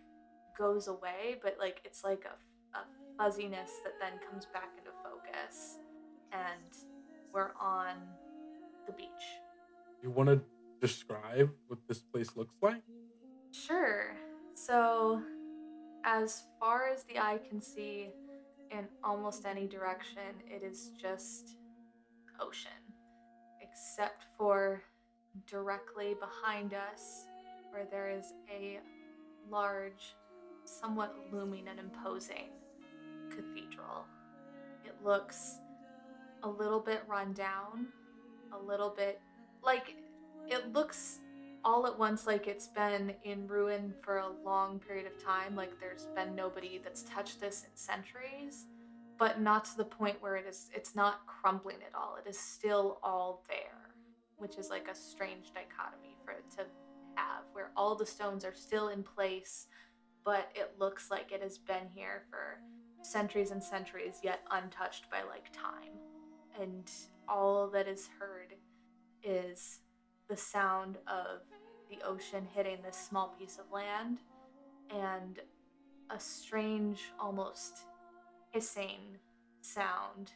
goes away, but like it's like a, a fuzziness that then comes back into focus. And we're on the beach. You want to describe what this place looks like? Sure. So, as far as the eye can see, in almost any direction, it is just ocean. Except for directly behind us, where there is a large, somewhat looming and imposing cathedral. It looks a little bit run down, a little bit like it looks all at once like it's been in ruin for a long period of time like there's been nobody that's touched this in centuries but not to the point where it is it's not crumbling at all. It is still all there, which is like a strange dichotomy for it to have where all the stones are still in place, but it looks like it has been here for centuries and centuries yet untouched by like time. And all that is heard is the sound of the ocean hitting this small piece of land and a strange, almost hissing sound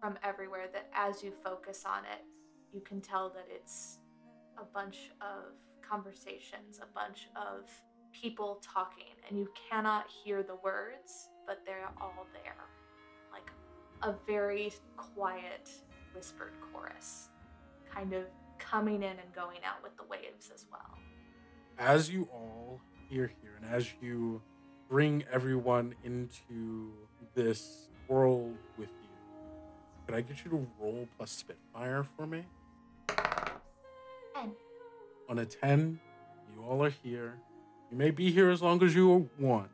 from everywhere that as you focus on it, you can tell that it's a bunch of conversations, a bunch of people talking, and you cannot hear the words, but they're all there. Like a very quiet, whispered chorus, kind of coming in and going out with the waves as well. As you all hear here, and as you bring everyone into this world with you, could I get you to roll plus Spitfire for me? Ten. On a 10, you all are here. You may be here as long as you want,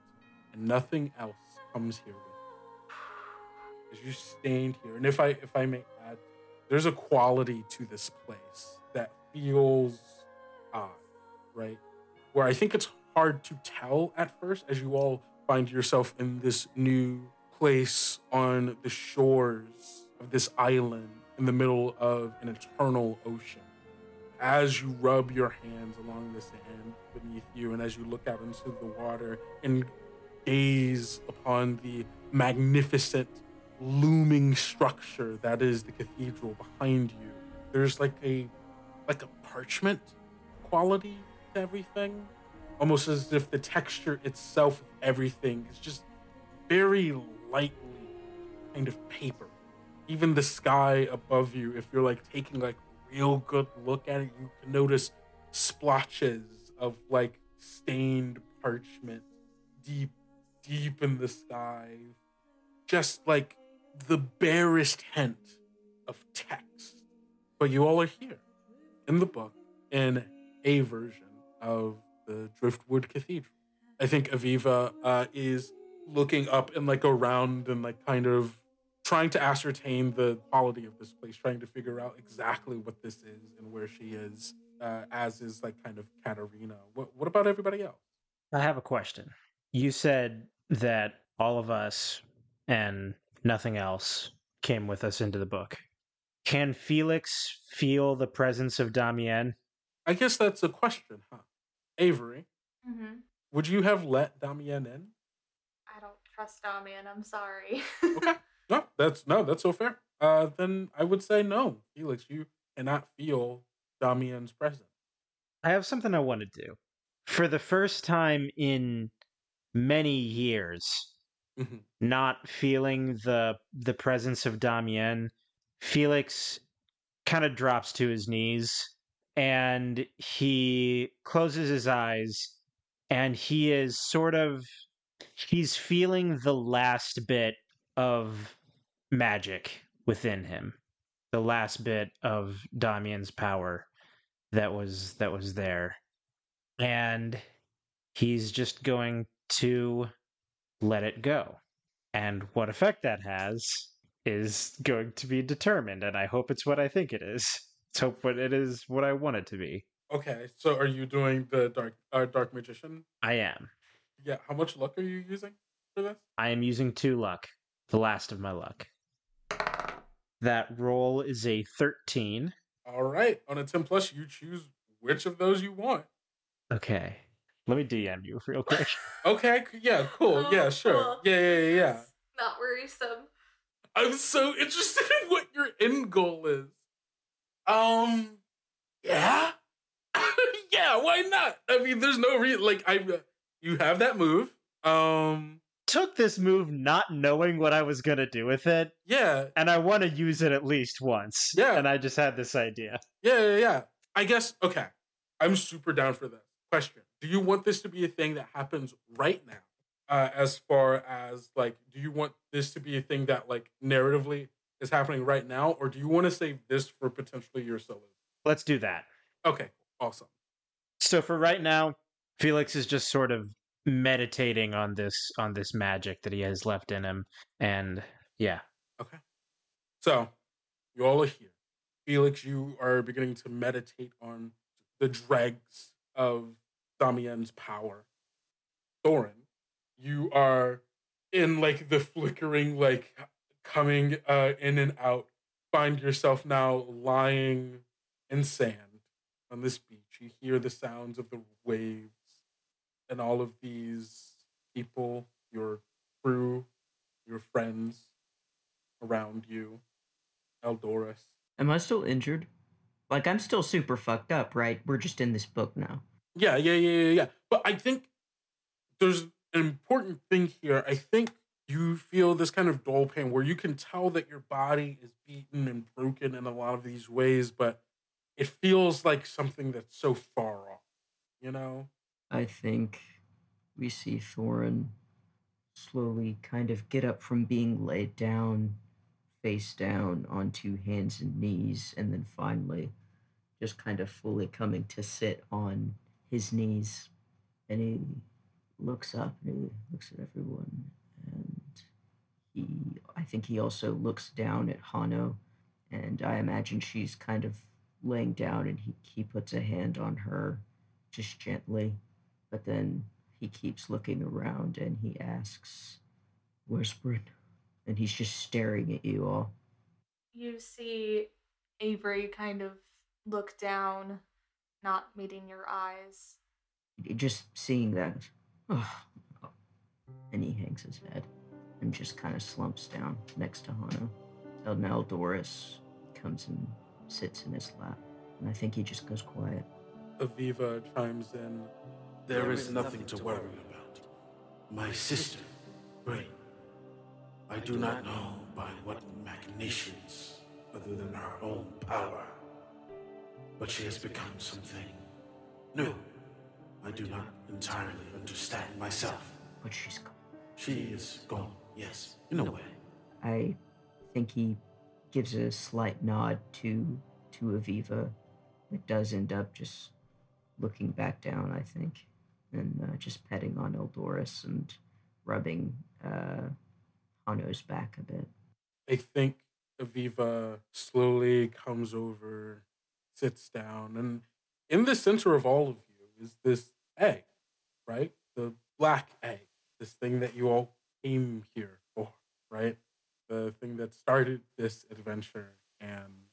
and nothing else comes here with you. As you stand here, and if I if I may there's a quality to this place that feels odd, right? Where I think it's hard to tell at first as you all find yourself in this new place on the shores of this island in the middle of an eternal ocean as you rub your hands along the sand beneath you and as you look out into the water and gaze upon the magnificent looming structure that is the cathedral behind you there's like a like a parchment quality to everything almost as if the texture itself of everything is just very lightly kind of paper even the sky above you if you're like taking like real good look at it, you can notice splotches of like stained parchment deep, deep in the sky. Just like the barest hint of text. But you all are here in the book in a version of the Driftwood Cathedral. I think Aviva uh, is looking up and like around and like kind of trying to ascertain the quality of this place, trying to figure out exactly what this is and where she is, uh, as is like kind of Katarina. What, what about everybody else? I have a question. You said that all of us and nothing else came with us into the book. Can Felix feel the presence of Damien? I guess that's a question, huh? Avery, Mm-hmm. would you have let Damien in? I don't trust Damien. I'm sorry. Okay. No, that's no, that's so fair. Uh, then I would say no, Felix. You cannot feel Damien's presence. I have something I want to do. For the first time in many years, Mhm. not feeling the the presence of Damien, Felix kind of drops to his knees and he closes his eyes and he is sort of he's feeling the last bit of magic within him the last bit of Damien's power that was that was there and he's just going to let it go and what effect that has is going to be determined and i hope it's what i think it is let's hope what it is what i want it to be Okay, so are you doing the dark uh, dark magician? i am Yeah. How much luck are you using for this? i am using two luck the last of my luck that roll is a 13 All right. On a ten plus, you choose which of those you want. okay let me dm you real quick Okay. Yeah. Cool. Oh, yeah. Sure. cool. Yeah. Yeah. Yeah. yeah. Not worrisome. I'm so interested in what your end goal is. Um, yeah, yeah. Why not? I mean, there's no reason. Like, I, you have that move. Um, took this move not knowing what i was going to do with it yeah, and I want to use it at least once. Yeah. And I just had this idea. yeah, yeah, yeah. I guess. Okay, I'm super down for this. Question: Do you want this to be a thing that happens right now? Uh, as far as like, do you want this to be a thing that like narratively is happening right now, or do you want to save this for potentially your solo? Let's do that. Okay, awesome. So for right now, Felix is just sort of meditating on this on this magic that he has left in him and Yeah. Okay. So, you all are here. Felix, you are beginning to meditate on the dregs of Damien's power. Thorin, you are in like the flickering, like coming uh, in and out. Find yourself now lying in sand on this beach. You hear the sounds of the waves and all of these people, your crew, your friends around you. Eldoris. Am I still injured? Like I'm still super fucked up, right? We're just in this book now. Yeah, yeah, yeah, yeah, yeah. But I think there's an important thing here. I think you feel this kind of dull pain where you can tell that your body is beaten and broken in a lot of these ways, but it feels like something that's so far off, you know? I think we see Thorin slowly kind of get up from being laid down, face down onto hands and knees, and then finally just kind of fully coming to sit on his knees. And he looks up and he looks at everyone and he I think he also looks down at Hano and I imagine she's kind of laying down and he, he puts a hand on her just gently but then he keeps looking around and he asks, Where's? And he's just staring at you all. You see Avery kind of look down, not meeting your eyes. Just seeing that, oh, and he hangs his head and just kind of slumps down next to Hano. And Eldoris comes and sits in his lap, and I think he just goes quiet. Aviva chimes in. There is nothing to worry about. My sister, Brynn. I do not know by what machinations, other than her own power, but she has become something new. I do not entirely understand myself. But she's gone. She is gone, yes, in a way. I think he gives a slight nod to to Aviva. It does end up just looking back down, I think, and uh, just petting on Eldoris and rubbing uh, Hano's back a bit. I think Aviva slowly comes over, sits down, and in the center of all of you is this egg, right? The black egg, this thing that you all came here for, right? The thing that started this adventure and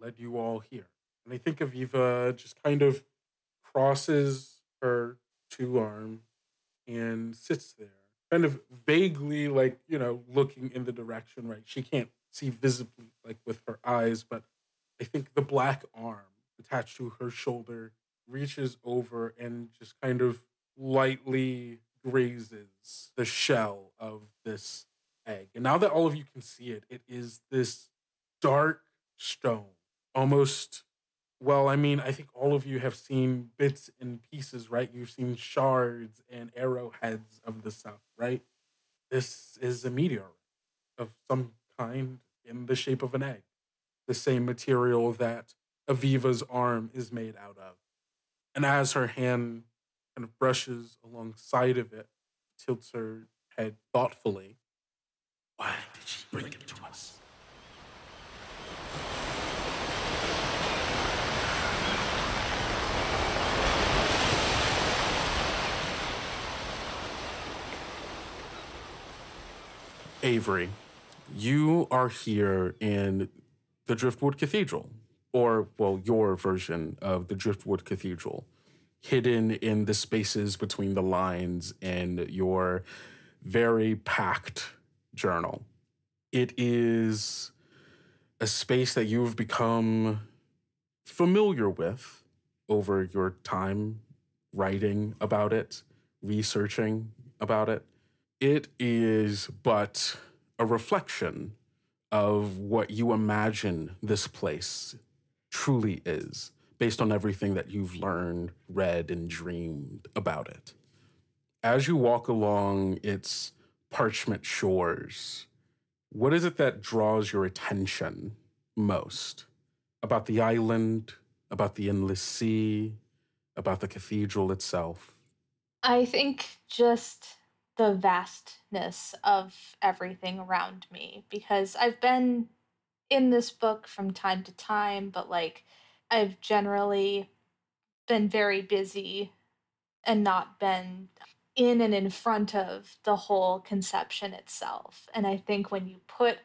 led you all here. And I think Aviva just kind of crosses her two arm and sits there, kind of vaguely like, you know, looking in the direction, right? She can't see visibly, like with her eyes, but I think the black arm attached to her shoulder reaches over and just kind of lightly grazes the shell of this egg. And now that all of you can see it, it is this dark stone, almost well, I mean, I think all of you have seen bits and pieces, right? You've seen shards and arrowheads of the stuff, right? This is a meteor of some kind in the shape of an egg, the same material that Aviva's arm is made out of. And as her hand kind of brushes alongside of it, tilts her head thoughtfully. Why did she bring it to us? Avery, you are here in the Driftwood Cathedral, or, well, your version of the Driftwood Cathedral, hidden in the spaces between the lines in your very packed journal. It is a space that you've become familiar with over your time writing about it, researching about it it is but a reflection of what you imagine this place truly is, based on everything that you've learned, read, and dreamed about it. As you walk along its parchment shores, what is it that draws your attention most about the island, about the endless sea, about the cathedral itself? I think just the vastness of everything around me because I've been in this book from time to time, but like I've generally been very busy and not been in and in front of the whole conception itself. And I think when you put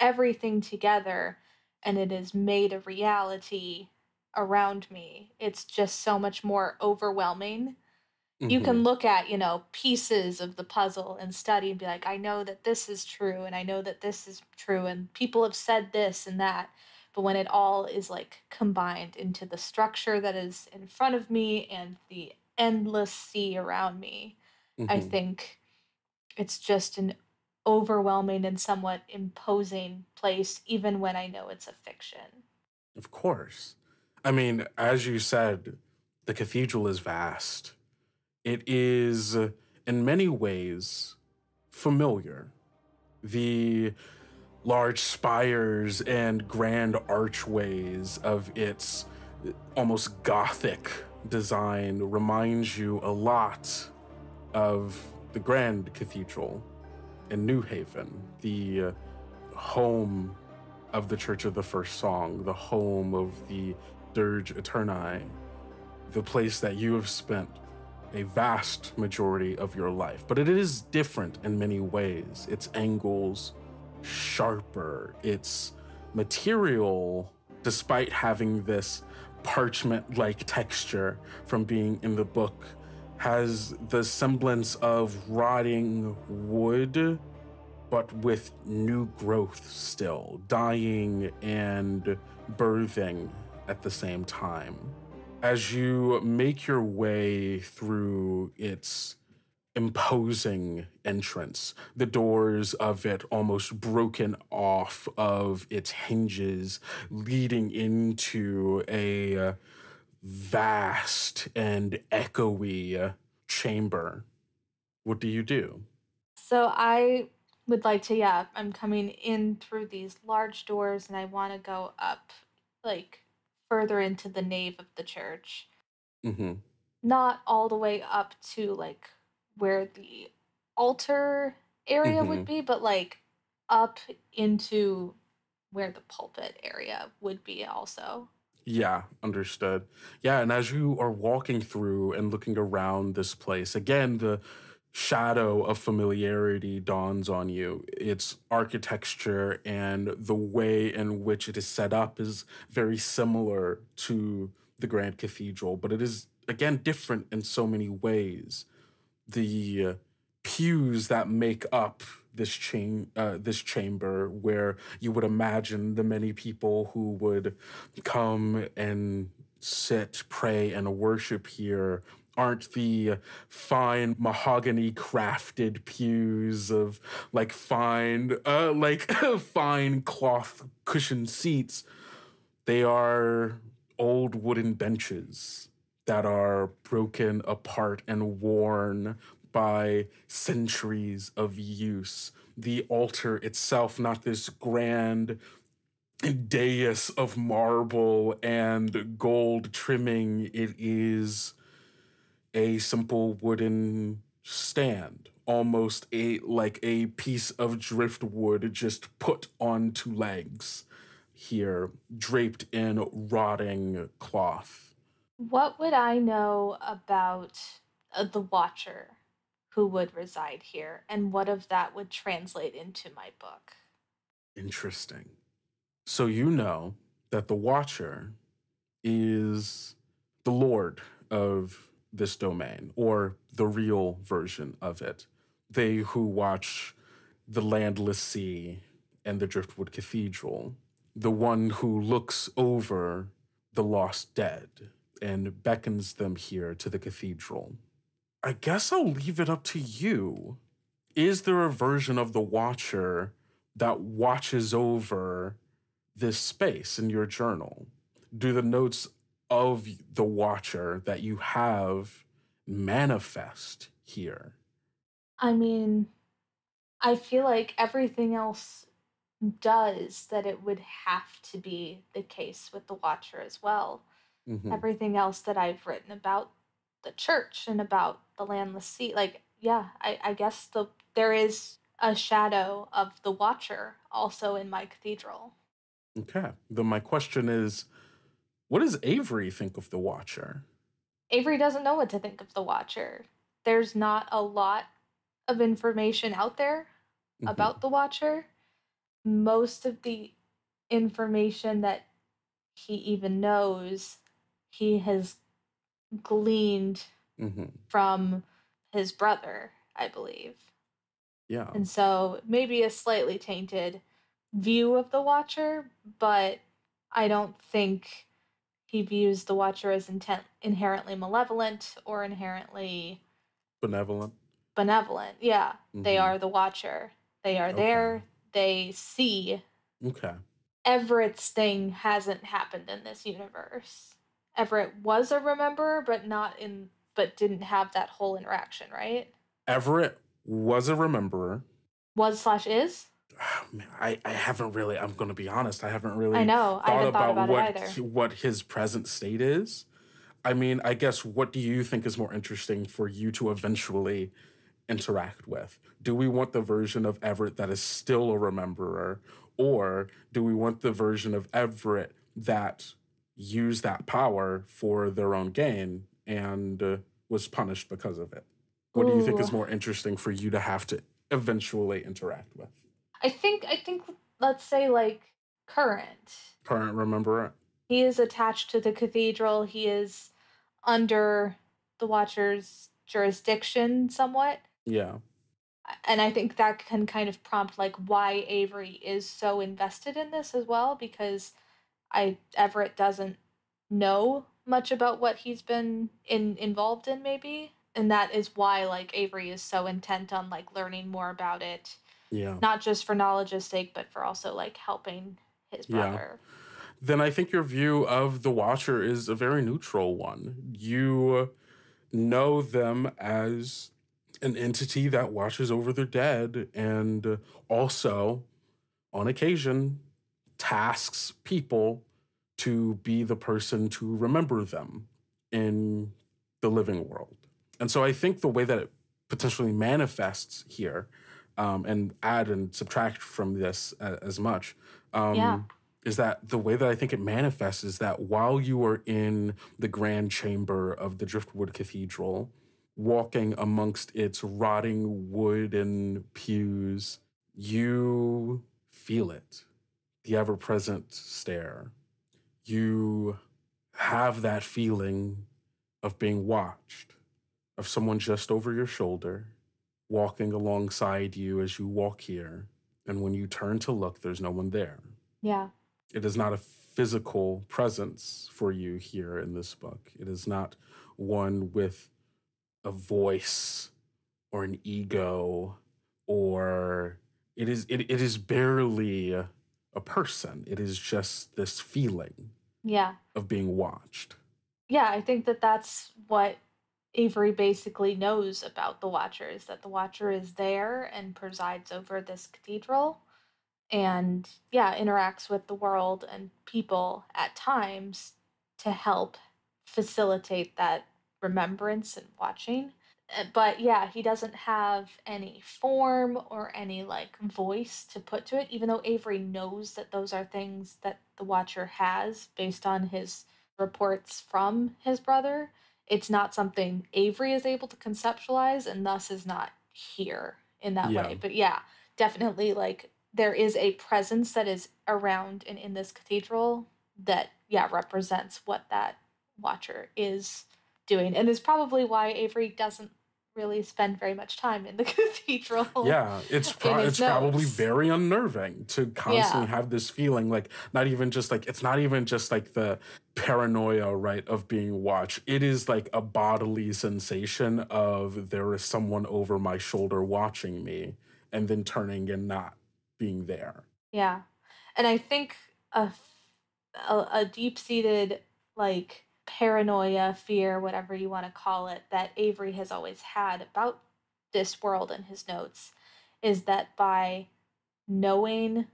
everything together and it is made a reality around me, it's just so much more overwhelming. You Mhm. can look at, you know, pieces of the puzzle and study and be like, I know that this is true and I know that this is true and people have said this and that. But when it all is like combined into the structure that is in front of me and the endless sea around me, I Mhm. think it's just an overwhelming and somewhat imposing place, even when I know it's a fiction. Of course. I mean, as you said, the cathedral is vast. It is, in many ways, familiar. The large spires and grand archways of its almost gothic design reminds you a lot of the Grand Cathedral in New Haven, the uh, home of the Church of the First Song, the home of the Dirge Eterni, the place that you have spent a vast majority of your life. But it is different in many ways. Its angles sharper, its material, despite having this parchment like texture from being in the book, has the semblance of rotting wood but with new growth still, dying and birthing at the same time. As you make your way through its imposing entrance, the doors of it almost broken off of its hinges, leading into a vast and echoey chamber. What do you do? So I would like to, yeah, I'm coming in through these large doors and I want to go up, like, further into the nave of the church. Mm-hmm. Not all the way up to, like, where the altar area would Mhm. be, but, like, up into where the pulpit area would be also. Yeah, understood. Yeah, and as you are walking through and looking around this place, again, the shadow of familiarity dawns on you. Its architecture and the way in which it is set up is very similar to the Grand Cathedral, but it is, again, different in so many ways. The uh, pews that make up this cham- uh, this chamber where you would imagine the many people who would come and sit, pray, and worship here aren't the fine mahogany crafted pews of like fine uh like fine cloth cushioned seats they are old wooden benches that are broken apart and worn by centuries of use the altar itself not this grand dais of marble and gold trimming. It is a simple wooden stand, almost a like a piece of driftwood just put onto legs here, draped in rotting cloth. What would I know about uh, the Watcher who would reside here, and what of that would translate into my book? Interesting. So you know that the Watcher is the lord of this domain, or the real version of it. They who watch the landless sea and the Driftwood Cathedral, the one who looks over the lost dead and beckons them here to the cathedral. I guess I'll leave it up to you. Is there a version of the Watcher that watches over this space in your journal? Do the notes of the Watcher that you have manifest here? I mean, I feel like everything else does that it would have to be the case with the Watcher as well. Mhm. Everything else that I've written about the church and about the landless sea, like yeah, I, I guess the there is a shadow of the Watcher also in my cathedral. Okay. Then my question is what does Avery think of the Watcher? Avery doesn't know what to think of the Watcher. There's not a lot of information out there Mhm. about the Watcher. Most of the information that he even knows, he has gleaned Mhm. from his brother, I believe. Yeah. And so maybe a slightly tainted view of the Watcher, but I don't think he views the Watcher as intent- inherently malevolent or inherently Benevolent. benevolent. Yeah, they Mhm. are the Watcher. They are Okay. there. They see. Okay. Everett's thing hasn't happened in this universe. Everett was a rememberer, but not in, but didn't have that whole interaction, right? Everett was a rememberer. Was slash is. I, I haven't really, I'm going to be honest, I haven't really I know. I thought haven't about, thought about what, it either. he- what his present state is. I mean, I guess what do you think is more interesting for you to eventually interact with? Do we want the version of Everett that is still a rememberer, or do we want the version of Everett that used that power for their own gain and uh, was punished because of it? What do you think is more interesting for you to have to eventually interact with? I think I think let's say like current. Current rememberer? He is attached to the cathedral. He is under the Watcher's jurisdiction somewhat. Yeah. And I think that can kind of prompt like why Avery is so invested in this as well because I Everett doesn't know much about what he's been in involved in maybe and that is why like Avery is so intent on like learning more about it Yeah. not just for knowledge's sake but for also like helping his Yeah. brother. then I think your view of the Watcher is a very neutral one. You know them as an entity that watches over their dead and also, on occasion, tasks people to be the person to remember them in the living world. And so I think the way that it potentially manifests here, um, and add and subtract from this a- as much, um, Yeah. is that the way that I think it manifests is that while you are in the grand chamber of the Driftwood Cathedral, walking amongst its rotting wooden pews, you feel it the ever present stare. You have that feeling of being watched, of someone just over your shoulder, walking alongside you as you walk here. And when you turn to look, there's no one there Yeah. it is not a physical presence for you here in this book. It is not one with a voice or an ego or it is it, it is barely a, a person. It is just this feeling Yeah. of being watched. Yeah, I think that that's what Avery basically knows about the Watcher is that the Watcher is there and presides over this cathedral and yeah, interacts with the world and people at times to help facilitate that remembrance and watching. Uh, But yeah, he doesn't have any form or any like voice to put to it, even though Avery knows that those are things that the Watcher has based on his reports from his brother. It's not something Avery is able to conceptualize and thus is not here in that Yeah. way. But yeah, definitely like there is a presence that is around and in this cathedral that yeah represents what that watcher is doing and is probably why Avery doesn't really spend very much time in the cathedral. Yeah, it's pro- it's probably very unnerving to constantly Yeah. have this feeling like not even just like it's not even just like the paranoia right of being watched. It is like a bodily sensation of there is someone over my shoulder watching me and then turning and not being there. Yeah. And I think a a deep seated, like, paranoia, fear, whatever you want to call it, that Avery has always had about this world in his notes is that by knowing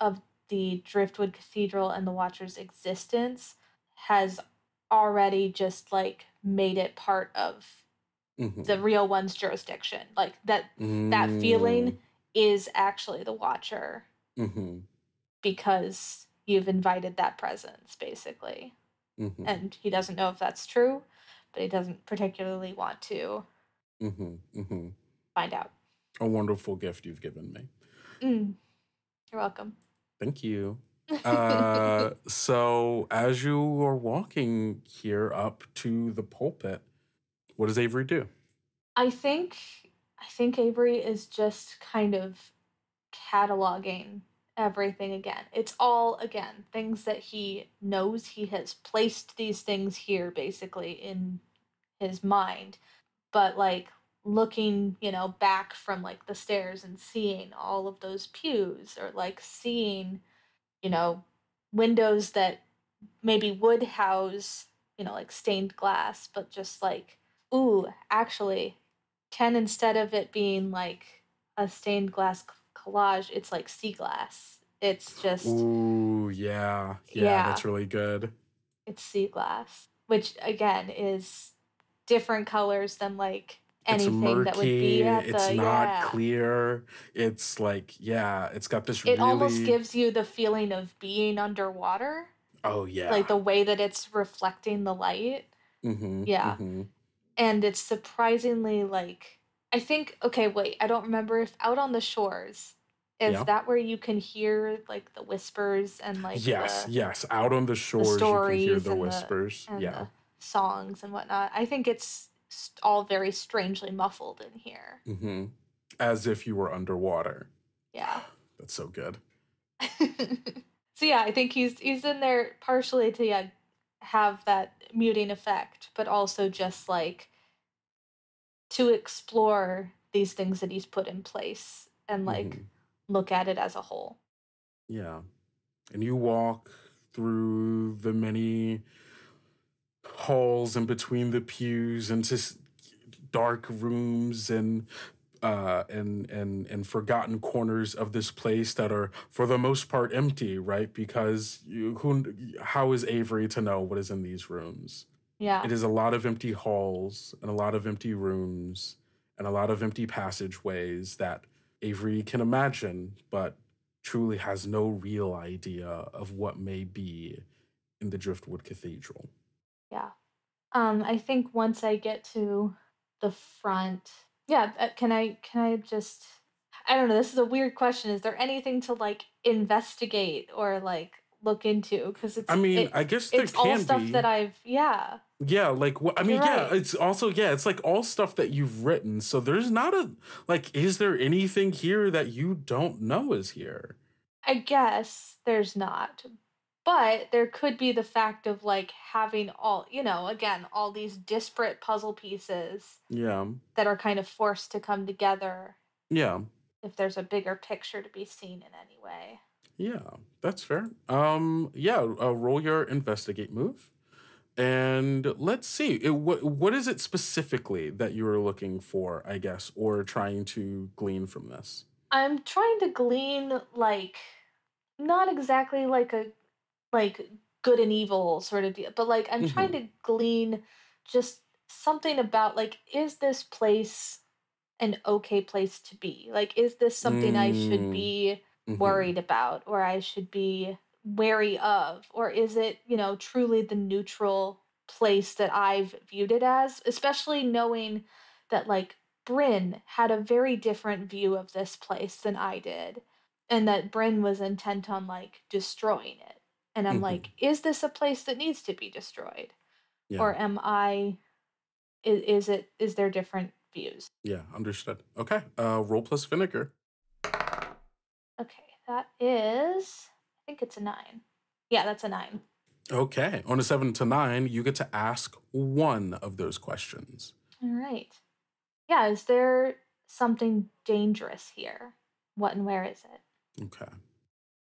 of the Driftwood Cathedral and the Watcher's existence has already just like made it part of Mhm. the real one's jurisdiction. Like that that feeling is actually the watcher Mm-hmm. because you've invited that presence basically. Mm-hmm. And he doesn't know if that's true, but he doesn't particularly want to Mm-hmm. Mm-hmm. find out. A wonderful gift you've given me. Mm. You're welcome. Thank you. Uh, so as you are walking here up to the pulpit, what does Avery do? I think I think Avery is just kind of cataloging everything again. It's all again things that he knows he has placed these things here basically in his mind. But like looking, you know, back from like the stairs and seeing all of those pews or like seeing, you know, windows that maybe would house, you know, like stained glass, but just like, ooh, actually, can instead of it being like a stained glass collage, it's like sea glass. It's just Ooh, yeah, yeah, Yeah. that's really good. it's sea glass, which again is different colors than like anything murky. that would be at it's the not yeah. clear. It's like, yeah, it's got this It really. almost gives you the feeling of being underwater, Oh yeah. like the way that it's reflecting the light. Mm-hmm, yeah. mhm. and it's surprisingly like I think okay wait I don't remember if out on the shores is Yeah. that where you can hear like the whispers and like yes, the, yes. Out on the shores, you can hear the the- whispers. and yeah. the songs and whatnot I think it's all very strangely muffled in here Mm-hmm. As if you were underwater. yeah That's so good. so yeah I think he's he's in there partially to yeah have that muting effect but also just like to explore these things that he's put in place and like Mhm. look at it as a whole. Yeah. And you walk through the many halls and between the pews and just dark rooms and uh and and and forgotten corners of this place that are for the most part empty, right? Because you who how is Avery to know what is in these rooms? Yeah. It is a lot of empty halls and a lot of empty rooms and a lot of empty passageways that Avery can imagine, but truly has no real idea of what may be in the Driftwood Cathedral. Yeah. Um I think once I get to the front, yeah, uh, can I can I just I don't know, this is a weird question. Is there anything to like investigate or like look into cuz it's I mean, it- I guess there it's all stuff be. that I've yeah. yeah, like what I mean, You're yeah, right. it's also yeah, it's like all stuff that you've written. So there's not a like, is there anything here that you don't know is here? I guess there's not. But there could be the fact of like having all, you know, again, all these disparate puzzle pieces Yeah, that are kind of forced to come together yeah. if there's a bigger picture to be seen in any way. Yeah, that's fair. Um, yeah, uh, roll your investigate move, and let's see. It, what what is it specifically that you are looking for? I guess, or trying to glean from this. I'm trying to glean like not exactly like a like good and evil sort of deal, but like I'm trying to glean just something about like is this place an okay place to be? Like is this something I should Mm, be Mhm. worried about or I should be wary of? Or is it, you know, truly the neutral place that I've viewed it as? Especially knowing that, like, Brynn had a very different view of this place than I did, and that Brynn was intent on, like, destroying it. And I'm Mhm. like, is this a place that needs to be destroyed? Yeah, Or am I, is, is it, is there different views? yeah, understood. Okay, uh, roll plus vinegar. Okay, that is, I think it's a nine. Yeah, that's a nine. Okay, on a seven to nine, you get to ask one of those questions. All right. Yeah, is there something dangerous here? What and where is it? Okay.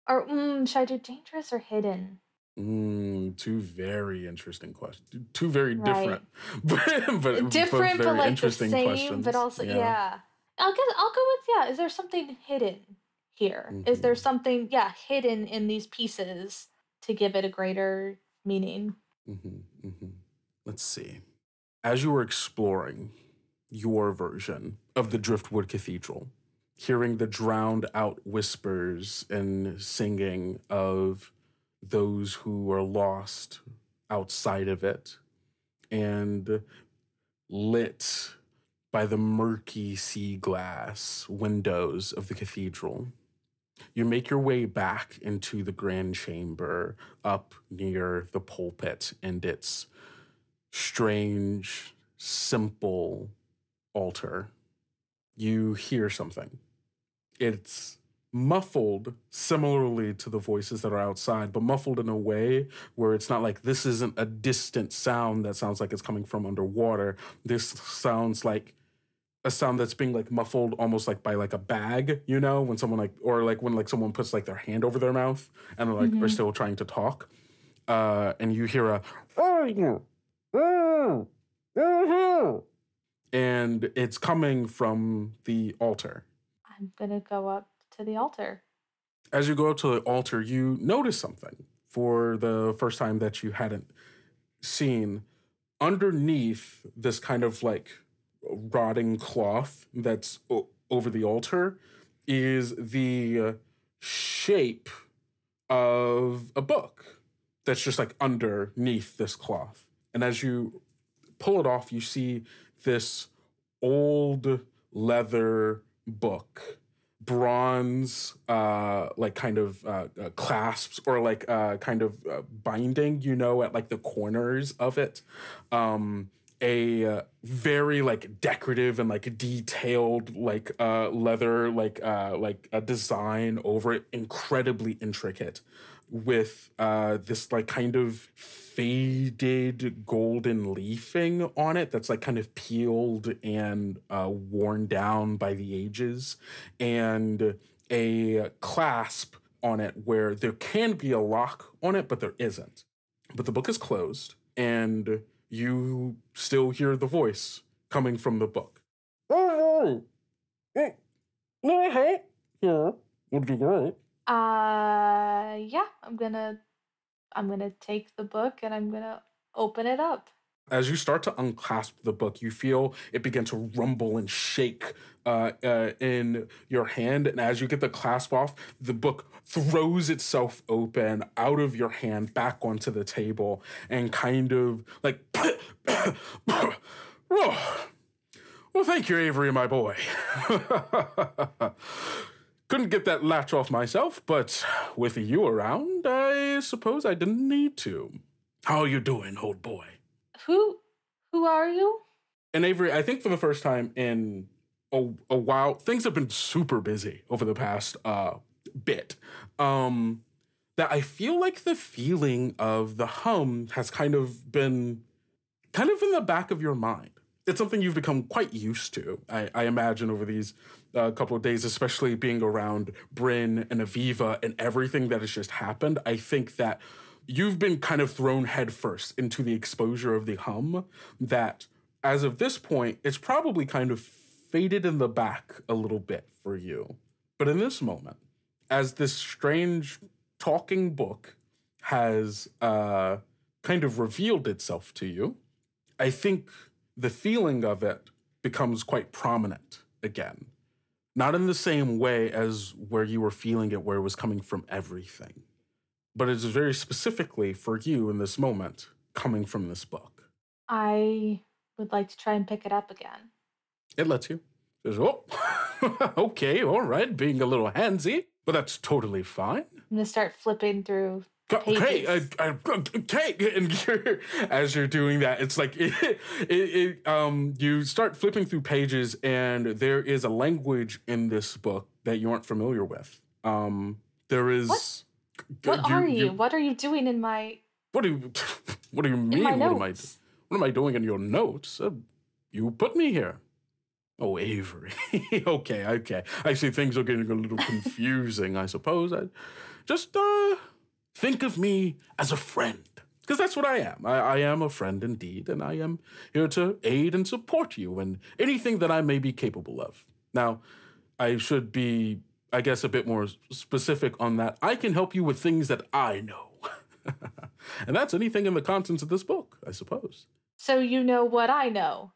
Or mm, should I do dangerous or hidden? Mm, two very interesting questions. Two very Right. different, but, but Different, but like the interesting same, questions. but also yeah. I'll guess I'll go with yeah. Is there something hidden here? Is there something yeah hidden in these pieces to give it a greater meaning? hmm hmm Let's see. As you were exploring, your version of the Driftwood Cathedral, hearing the drowned out whispers and singing of those who are lost outside of it, and lit by the murky sea glass windows of the cathedral. You make your way back into the grand chamber up near the pulpit and its strange, simple altar. You hear something. It's muffled similarly to the voices that are outside, but muffled in a way where it's not like this isn't a distant sound that sounds like it's coming from underwater. This sounds like a sound that's being like muffled almost like by like a bag, you know, when someone like or like when like someone puts like their hand over their mouth and they're like Mhm. are still trying to talk. Uh and you hear a and it's coming from the altar. I'm gonna go up to the altar. As you go up to the altar, you notice something for the first time that you hadn't seen. Underneath this kind of like rotting cloth that's o- over the altar is the uh, shape of a book that's just like underneath this cloth. And as you pull it off, you see this old leather book bronze uh like kind of uh, uh clasps or like uh kind of uh, binding you know at like the corners of it um a uh, very like decorative and like detailed like uh leather like uh like a design over it incredibly intricate with uh this like kind of faded golden leafing on it that's like kind of peeled and uh worn down by the ages and a clasp on it where there can be a lock on it but there isn't. But the book is closed and you still hear the voice coming from the book oh, no, hey, here would be great Uh, yeah, I'm gonna, I'm gonna take the book and I'm gonna open it up. As you start to unclasp the book, you feel it begin to rumble and shake uh, uh, in your hand. And as you get the clasp off, the book throws itself open out of your hand back onto the table and kind of like. Well, thank you, Avery, my boy. Couldn't get that latch off myself, but with you around, I suppose I didn't need to. How are you doing, old boy? Who, who are you? And Avery, I think for the first time in a, a while, things have been super busy over the past uh, bit. Um, that I feel like the feeling of the hum has kind of been kind of in the back of your mind. It's something you've become quite used to, I, I imagine, over these uh, couple of days, especially being around Brynn and Aviva and everything that has just happened. I think that you've been kind of thrown headfirst into the exposure of the hum that as of this point, it's probably kind of faded in the back a little bit for you. But in this moment, as this strange talking book has uh, kind of revealed itself to you, I think the feeling of it becomes quite prominent again. Not in the same way as where you were feeling it, where it was coming from everything, but it's very specifically for you in this moment coming from this book. I would like to try and pick it up again. It lets you. Says, oh, okay, all right, being a little handsy, but that's totally fine. I'm gonna start flipping through. Okay, uh, Pages. uh, okay, and you're, as you're doing that, it's like it, it, it, um, you start flipping through pages, and there is a language in this book that you aren't familiar with. Um, there is. What? What are you? What are you doing in my? What do you? What do you mean? What am I? What am I doing in your notes? Uh, you put me here. Oh, Avery. okay, okay. I see things are getting a little confusing. I suppose. I just uh, think of me as a friend, because that's what I am. I, I am a friend indeed, and I am here to aid and support you in anything that I may be capable of. Now, I should be, I guess, a bit more specific on that. I can help you with things that I know. and that's anything in the contents of this book, I suppose. So you know what I know.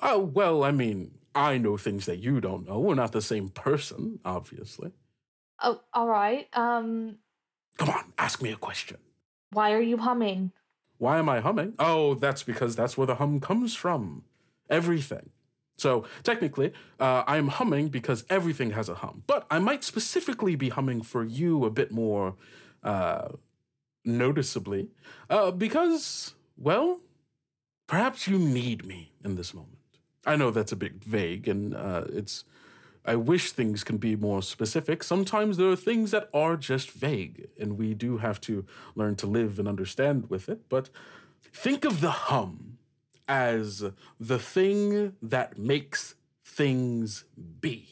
Oh, well, I mean, I know things that you don't know. We're not the same person, obviously. Oh, all right. Um, Come on, ask me a question. why are you humming? Why am I humming? Oh, that's because that's where the hum comes from. Everything. So technically, uh, I'm humming because everything has a hum. But I might specifically be humming for you a bit more uh, noticeably uh, because, well, perhaps you need me in this moment. I know that's a bit vague, and uh, it's. I wish things can be more specific. Sometimes there are things that are just vague, and we do have to learn to live and understand with it. But think of the hum as the thing that makes things be.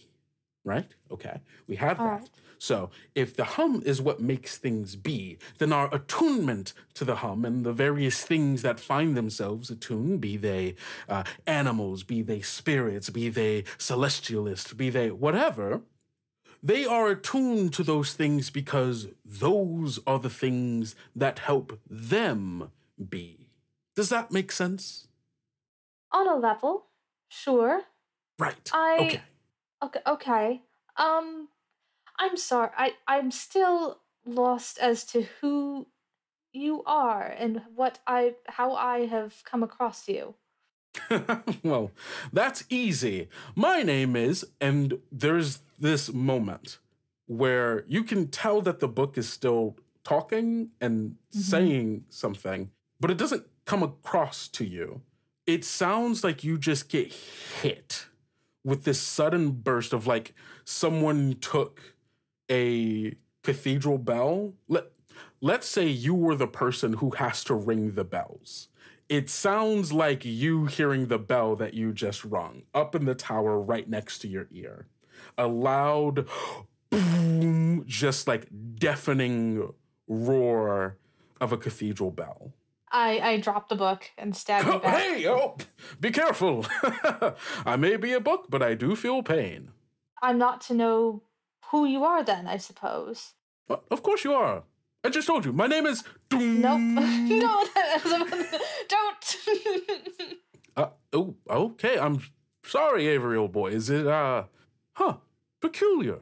Right? Okay. We have All that. right. So, if the hum is what makes things be, then our attunement to the hum and the various things that find themselves attuned, be they uh, animals, be they spirits, be they celestialists, be they whatever, they are attuned to those things because those are the things that help them be. Does that make sense? On a level, sure. Right. I- Okay. Okay. Okay. Um, I'm sorry. I I'm still lost as to who you are and what I how I have come across you. well, that's easy. My name is, and there's this moment where you can tell that the book is still talking and saying something, but it doesn't come across to you. It sounds like you just get hit with this sudden burst of like someone took a cathedral bell. Let, let's say you were the person who has to ring the bells it sounds like you hearing the bell that you just rung up in the tower right next to your ear. A loud boom, just like deafening roar of a cathedral bell. I I dropped the book and stabbed you back. hey, oh, be careful. I may be a book, but I do feel pain. I'm not to know who you are then, I suppose. Well, of course you are. I just told you. My name is. Nope. no, don't. Uh, oh, okay. I'm sorry, Avery, old boy. Is it, uh, huh, peculiar?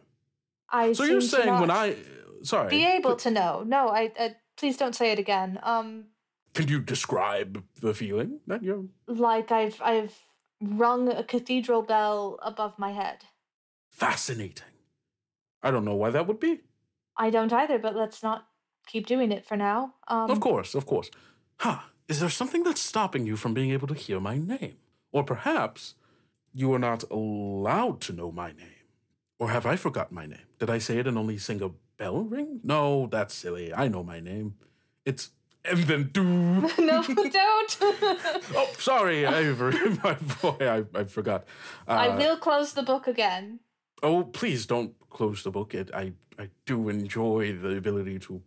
I So you're saying when I, sorry, be able to know. No, I, I please don't say it again. Um, can you describe the feeling that you're? like I've I've rung a cathedral bell above my head. Fascinating. I don't know why that would be. I don't either, but let's not keep doing it for now. Um, of course, of course. Huh? Is there something that's stopping you from being able to hear my name, or perhaps you are not allowed to know my name, or have I forgotten my name? Did I say it and only sing a bell ring? No, that's silly. I know my name. It's and then do. no, don't. Oh, sorry, Avery, my boy. I, I forgot. Uh, I will close the book again. Oh, please don't close the book. It, I, I do enjoy the ability to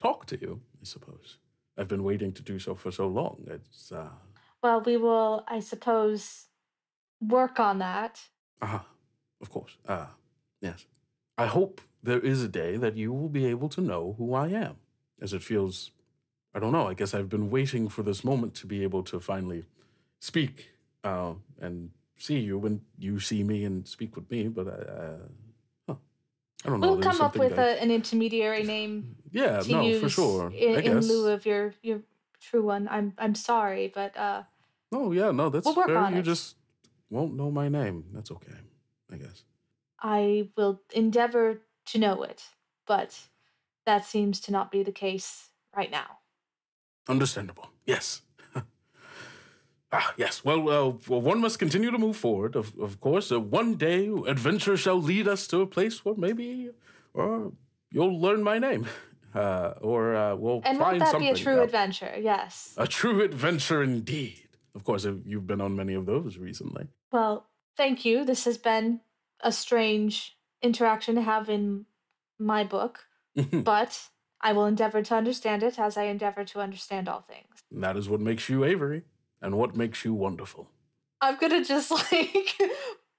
talk to you, I suppose. I've been waiting to do so for so long. It's, uh, Well, we will, I suppose, work on that. uh of course. Uh, yes. I hope there is a day that you will be able to know who I am, as it feels, I don't know, I guess I've been waiting for this moment to be able to finally speak uh, and see you when you see me and speak with me, but I, uh, huh. I don't know. We'll there's come up with a, an intermediary name Yeah, no, for sure. in, I in lieu of your your true one. I'm I'm sorry, but uh, Oh yeah, no, that's We'll work fair. on you it. just won't know my name. That's okay, I guess. I will endeavor to know it. But that seems to not be the case right now. Understandable. Yes. ah, yes. Well, uh, well, one must continue to move forward. Of, of course, uh, one day adventure shall lead us to a place where maybe, or you'll learn my name, uh, or uh, we'll And find won't that be a true out- adventure? Yes. A true adventure indeed. Of course, uh, you've been on many of those recently. Well, thank you. This has been a strange interaction to have in my book, but I will endeavor to understand it as I endeavor to understand all things. And that is what makes you Avery, and what makes you wonderful. I'm gonna just like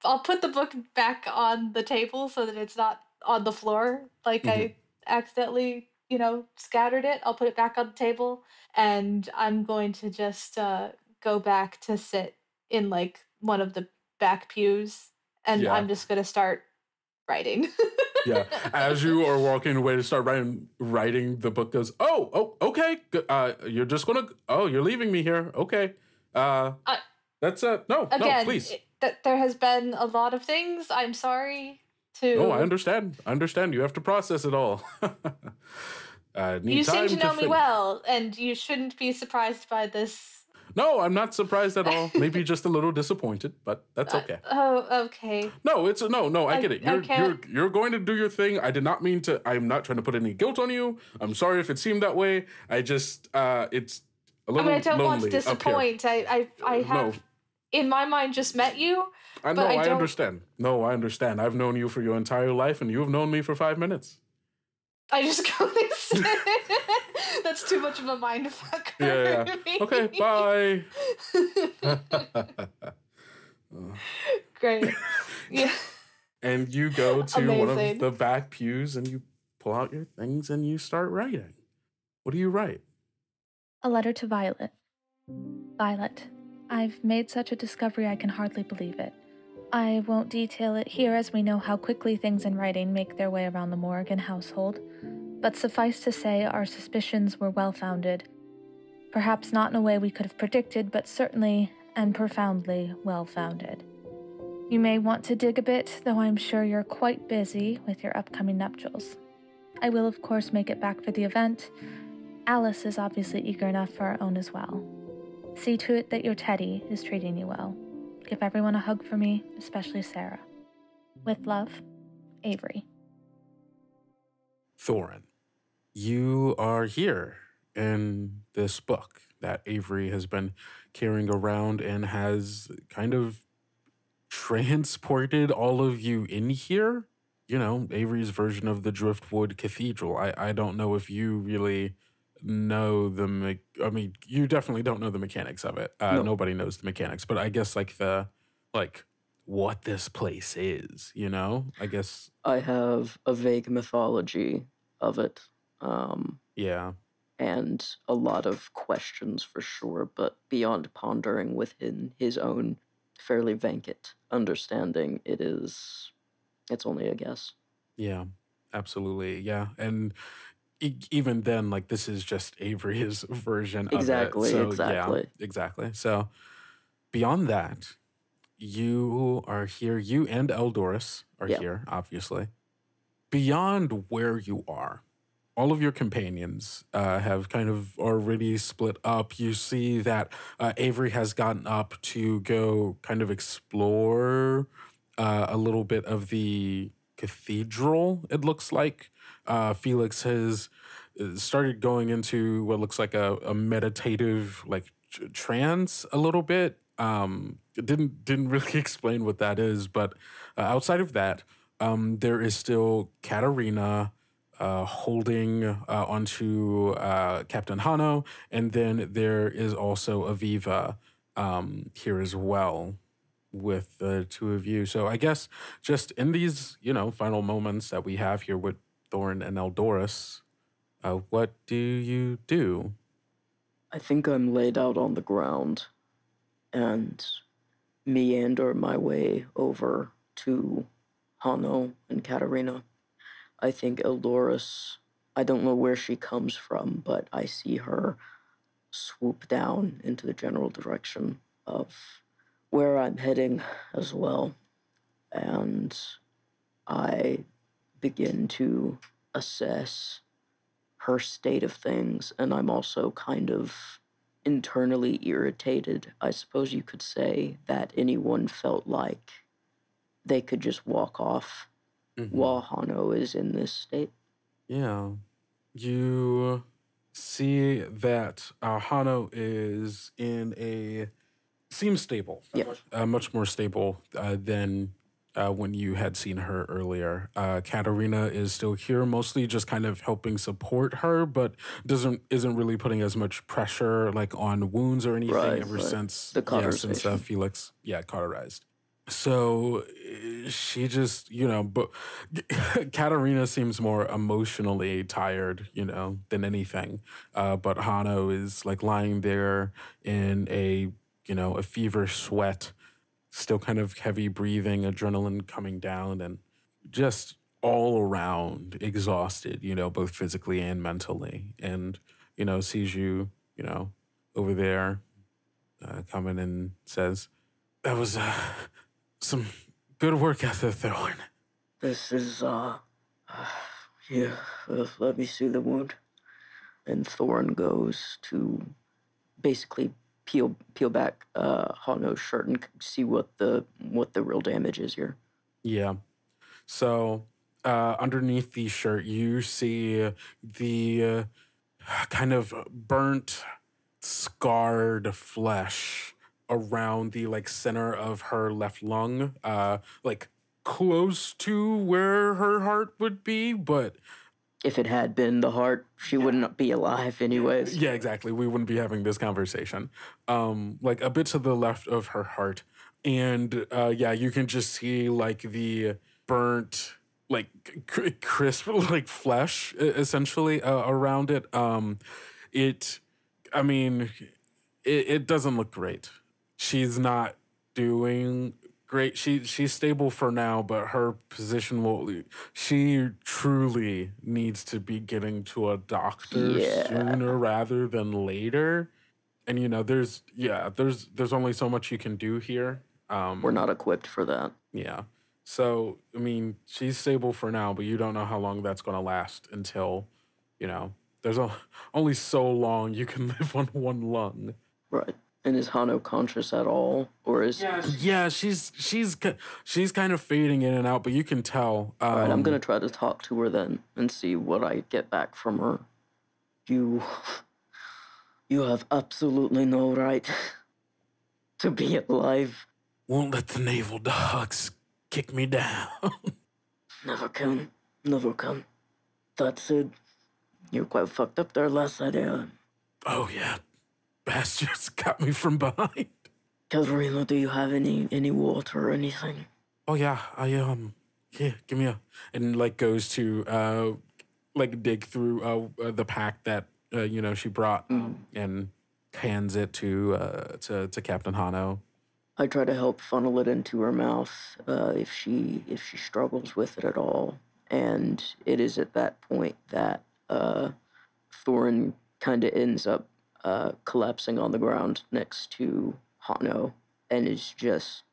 I'll put the book back on the table so that it's not on the floor like I accidentally, you know, scattered it. I'll put it back on the table and I'm going to just uh go back to sit in like one of the back pews, and Yeah. I'm just gonna start writing. yeah. As you are walking away to start writing, writing, the book goes, "Oh, oh, okay. Uh, you're just gonna. Oh, you're leaving me here. Okay. Uh, Uh, that's uh, no, no, please. that there has been a lot of things. I'm sorry to. No, I understand. I understand. You have to process it all. uh, need You seem to know me well, and you shouldn't be surprised by this. No, I'm not surprised at all. Maybe just a little disappointed, but that's Uh, okay. oh, okay. No, it's no, no. I, I- get it. I You're you're you're going to do your thing. I did not mean to. I'm not trying to put any guilt on you. I'm sorry if it seemed that way. I just uh, it's a little mean, I don't want to lonely up here. disappoint. I, I, I have. No. in my mind, just met you. I know. I I, understand. No, I understand. I've known you for your entire life, and you've known me for five minutes. I just go this. That's too much of a mind fuck. Yeah, for me. Okay, bye. Great. Yeah. and you go to one of the back pews, and you pull out your things, and you start writing. What do you write? A letter to Violet. Violet, I've made such a discovery I can hardly believe it. I won't detail it here as we know how quickly things in writing make their way around the morgue and household, but suffice to say our suspicions were well founded. Perhaps not in a way we could have predicted, but certainly and profoundly well founded. You may want to dig a bit, though I'm sure you're quite busy with your upcoming nuptials. I will, of course, make it back for the event, Alice is obviously eager enough for our own as well. See to it that your Teddy is treating you well. Give everyone a hug for me, especially Sarah. With love, Avery. Thorin, you are here in this book that Avery has been carrying around and has kind of transported all of you in here. You know, Avery's version of the Driftwood Cathedral. I, I don't know if you really know the me- I mean, you definitely don't know the mechanics of it. Uh, No. Nobody knows the mechanics, but I guess like the like what this place is, you know? I guess I have a vague mythology of it, um, yeah. and a lot of questions for sure, but beyond pondering within his own fairly vankit understanding, it is. It's only a guess. Yeah, absolutely. Yeah. And e- even then, like, this is just Avery's version Exactly, of it. So, exactly. Yeah, exactly. So, beyond that, you are here. You and Eldoris are Yeah. here, obviously. Beyond where you are, all of your companions uh, have kind of already split up. You see that uh, Avery has gotten up to go kind of explore uh, a little bit of the cathedral, it looks like. Uh, Felix has uh, started going into what looks like a, a meditative, like tr- trance a little bit. Um, didn't didn't really explain what that is, but uh, outside of that, um, there is still Katarina uh, holding uh, onto uh, Captain Hano, and then there is also Aviva um, here as well with the two of you. So I guess just in these, you know, final moments that we have here with Thorin and Eldoris, uh, what do you do? I think I'm laid out on the ground and meander my way over to Hano and Katarina. I think Eldoris, I don't know where she comes from, but I see her swoop down into the general direction of where I'm heading as well. And I begin to assess her state of things, and I'm also kind of internally irritated, I suppose you could say, that anyone felt like they could just walk off while Hano is in this state. Yeah. You see that uh, Hano is in a seems stable. Yeah. Uh, much more stable uh, than uh, when you had seen her earlier. Uh, Katarina is still here, mostly just kind of helping support her, but doesn't isn't really putting as much pressure like on wounds or anything Right, ever right. since The yeah, since uh. Felix yeah cauterized. So uh, she just, you know, but Katarina seems more emotionally tired, you know, than anything. Uh, but Hano is like lying there in a, you know, a fever sweat, still kind of heavy breathing, adrenaline coming down, and just all around exhausted, you know, both physically and mentally. And, you know, sees you, you know, over there uh, coming and says, That was uh, some good work out there, Thorin. This is, uh, yeah, uh, let me see the wound. And Thorin goes to basically peel peel back uh Hano's shirt and see what the what the real damage is here. Yeah. So uh, underneath the shirt, you see the uh, kind of burnt, scarred flesh around the like center of her left lung, uh, like close to where her heart would be, but If it had been the heart, she wouldn't be alive anyways. yeah, exactly. We wouldn't be having this conversation. Um, like a bit to the left of her heart, and uh, yeah, you can just see like the burnt, like cr- crisp, like flesh essentially uh, around it. Um, it, I mean, it, it doesn't look great. She's not doing great. She she's stable for now, but her position will. She truly needs to be getting to a doctor Yeah. sooner rather than later. And you know, there's yeah, there's there's only so much you can do here. Um, We're not equipped for that. yeah. So, I mean, she's stable for now, but you don't know how long that's going to last until, you know, there's o- only so long you can live on one lung. Right. And is Hano conscious at all? Or is Yeah, she's she's ki- she's kind of fading in and out, but you can tell. Um, All right, I'm gonna try to talk to her then and see what I get back from her. You, you have absolutely no right to be alive. Won't let the naval dogs kick me down. Never come, never come. That said, you're quite fucked up there, last idea. oh yeah, bastards got me from behind. Katerina, do you have any any water or anything? Oh yeah, I um here, give me a and like goes to uh like dig through uh, uh the pack that uh, you know she brought and hands it to uh to to Captain Hano. I try to help funnel it into her mouth uh, if she if she struggles with it at all, and it is at that point that uh, Thorin kind of ends up uh, collapsing on the ground next to Hano, and is just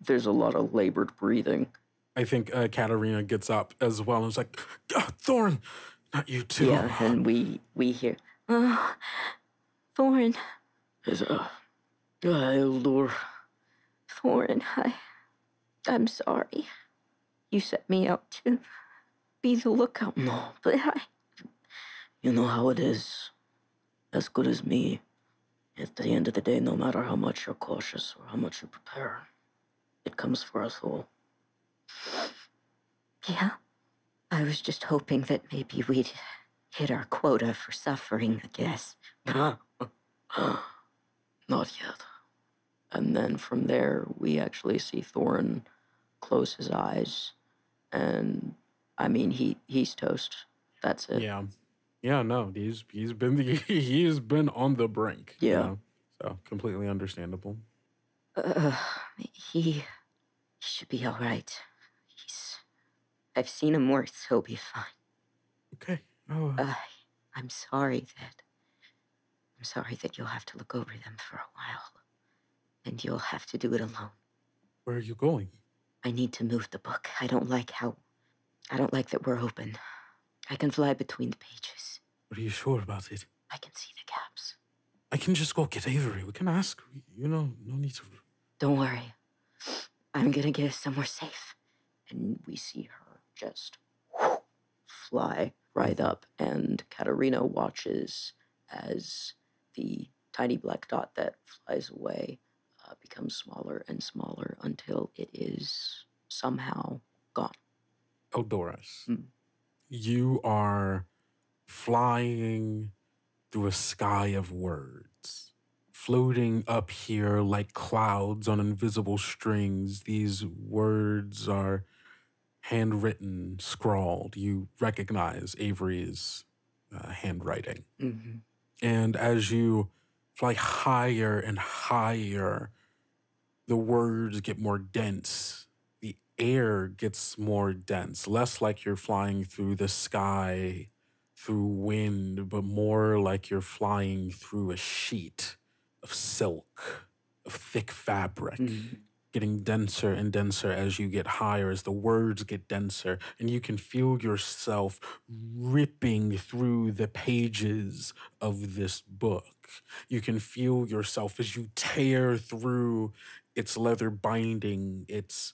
there's a lot of labored breathing. I think uh, Katarina gets up as well and is like, "Ah, Thorn, not you too. Yeah, and we we hear uh, Thorin, is uh, Eldor. Thorin, I, I'm sorry. You set me out to be the lookout. No, but I. You know how it is. As good as me. At the end of the day, no matter how much you're cautious or how much you prepare, it comes for us all. Yeah. I was just hoping that maybe we'd hit our quota for suffering, I guess. Not yet. And then from there, we actually see Thorin close his eyes, and I mean, he he's toast. That's it. Yeah. Yeah, no, he's he's been the, he has been on the brink. you Yeah. know, So completely understandable. Uh, he, he should be all right. He's. I've seen him worse. He'll be fine. Okay. Oh, I, I'm sorry that. I'm sorry that you'll have to look over them for a while. And you'll have to do it alone. where are you going? I need to move the book. I don't like how. I don't like that we're open. I can fly between the pages. Are you sure about it? I can see the gaps. I can just go get Avery. We can ask. You know, no need to. Don't worry. I'm gonna get us somewhere safe. And we see her just fly right up, and Katarina watches as the tiny black dot that flies away uh, becomes smaller and smaller until it is somehow gone. Eldoris, Hmm. You are flying through a sky of words, floating up here like clouds on invisible strings. These words are handwritten, scrawled. You recognize Avery's uh, handwriting. Mm-hmm. And as you fly higher and higher, the words get more dense. Air gets more dense, less like you're flying through the sky, through wind, but more like you're flying through a sheet of silk, of thick fabric. Mhm. Getting denser and denser as you get higher, as the words get denser, and you can feel yourself ripping through the pages of this book. You can feel yourself as you tear through its leather binding, its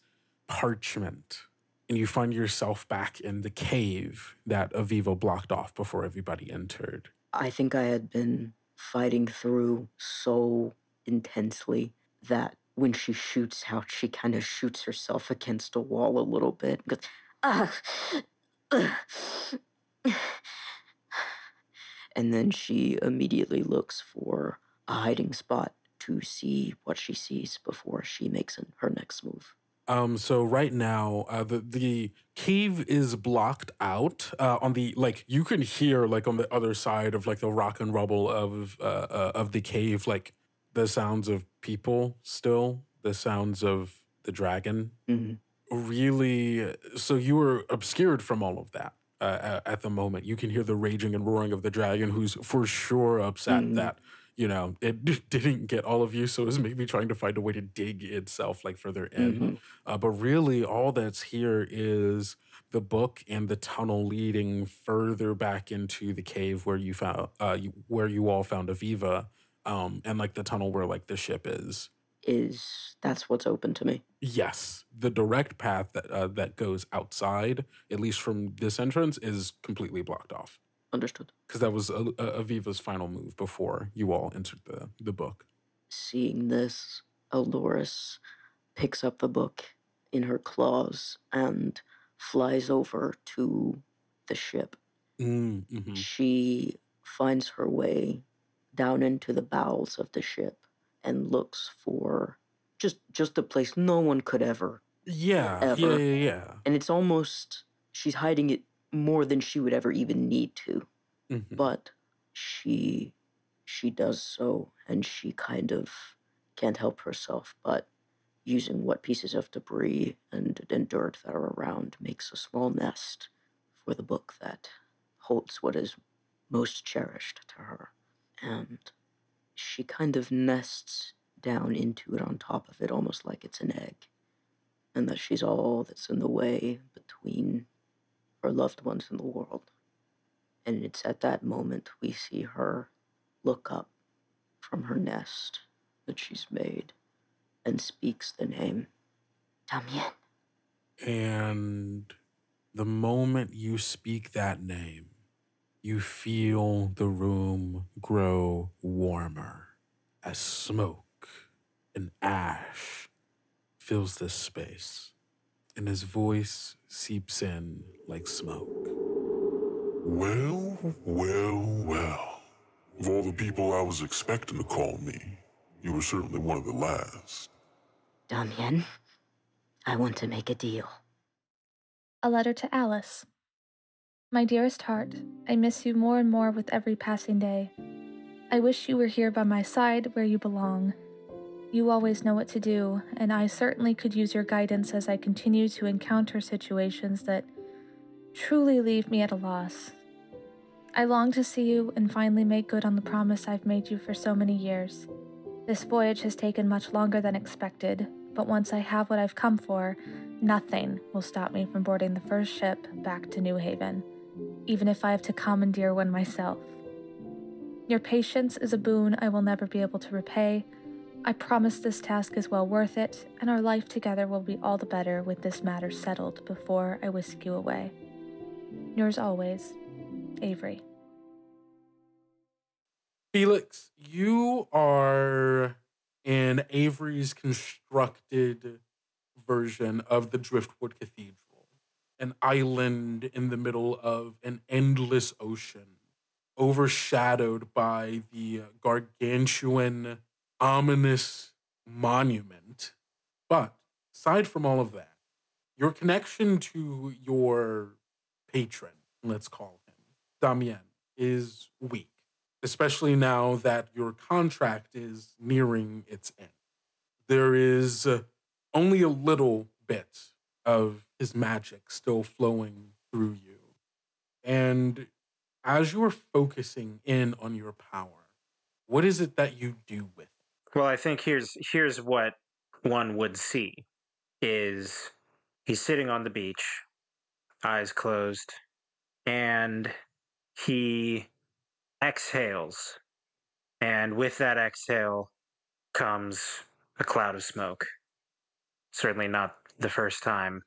parchment, and you find yourself back in the cave that Aviva blocked off before everybody entered. I think I had been fighting through so intensely that when she shoots out, she kind of shoots herself against a wall a little bit. and Goes, ah, ugh." and then she immediately looks for a hiding spot to see what she sees before she makes her next move. Um, so right now, uh, the the cave is blocked out. Uh, on the like, you can hear like on the other side of like the rock and rubble of uh, uh of the cave, like the sounds of people still, the sounds of the dragon. Mhm. Really, so you were obscured from all of that. Uh, at, the moment, you can hear the raging and roaring of the dragon, who's for sure upset Mhm. that you know it didn't get all of you. So it's maybe trying to find a way to dig itself like further in. Mhm. Uh, but really, all that's here is the book and the tunnel leading further back into the cave where you found, uh, you, where you all found Aviva, um, and like the tunnel where like the ship is. Is that's what's open to me. Yes, the direct path that uh, that goes outside, at least from this entrance, is completely blocked off Understood. because that was uh, Aviva's final move before you all entered the the book. Seeing this, Eldoris picks up the book in her claws and flies over to the ship. Mm, mhm. She finds her way down into the bowels of the ship and looks for just just a place no one could ever. Yeah, yeah, Ever. yeah, yeah. And it's almost she's hiding it more than she would ever even need to. Mhm. but she she does so and she kind of can't help herself but using what pieces of debris and, and dirt that are around makes a small nest for the book that holds what is most cherished to her and she kind of nests down into it on top of it almost like it's an egg and that she's all that's in the way between her loved ones in the world and it's at that moment we see her look up from her nest that she's made and speaks the name Damien. And the moment you speak that name, you feel the room grow warmer as smoke and ash fills this space, and his voice seeps in like smoke. Well, well, well. Of all the people I was expecting to call me, you were certainly one of the last. Damien, I want to make a deal. A letter to Alice. My dearest heart, I miss you more and more with every passing day. I wish you were here by my side where you belong. You always know what to do, and I certainly could use your guidance as I continue to encounter situations that truly leave me at a loss. I long to see you and finally make good on the promise I've made you for so many years. This voyage has taken much longer than expected, but once I have what I've come for, nothing will stop me from boarding the first ship back to New Haven, even if I have to commandeer one myself. Your patience is a boon I will never be able to repay. I promise this task is well worth it, and our life together will be all the better with this matter settled before I whisk you away. Yours always, Avery. Felix, you are in Avery's constructed version of the Driftwood Cathedral, an island in the middle of an endless ocean, overshadowed by the gargantuan, ominous monument. But aside from all of that, your connection to your patron, let's call him, Damien, is weak especially now that your contract is nearing its end. there is uh, only a little bit of his magic still flowing through you. And as you're focusing in on your power, what is it that you do with it? Well, I think here's here's what one would see is he's sitting on the beach, eyes closed, and he exhales. And with that exhale comes a cloud of smoke. Certainly not the first time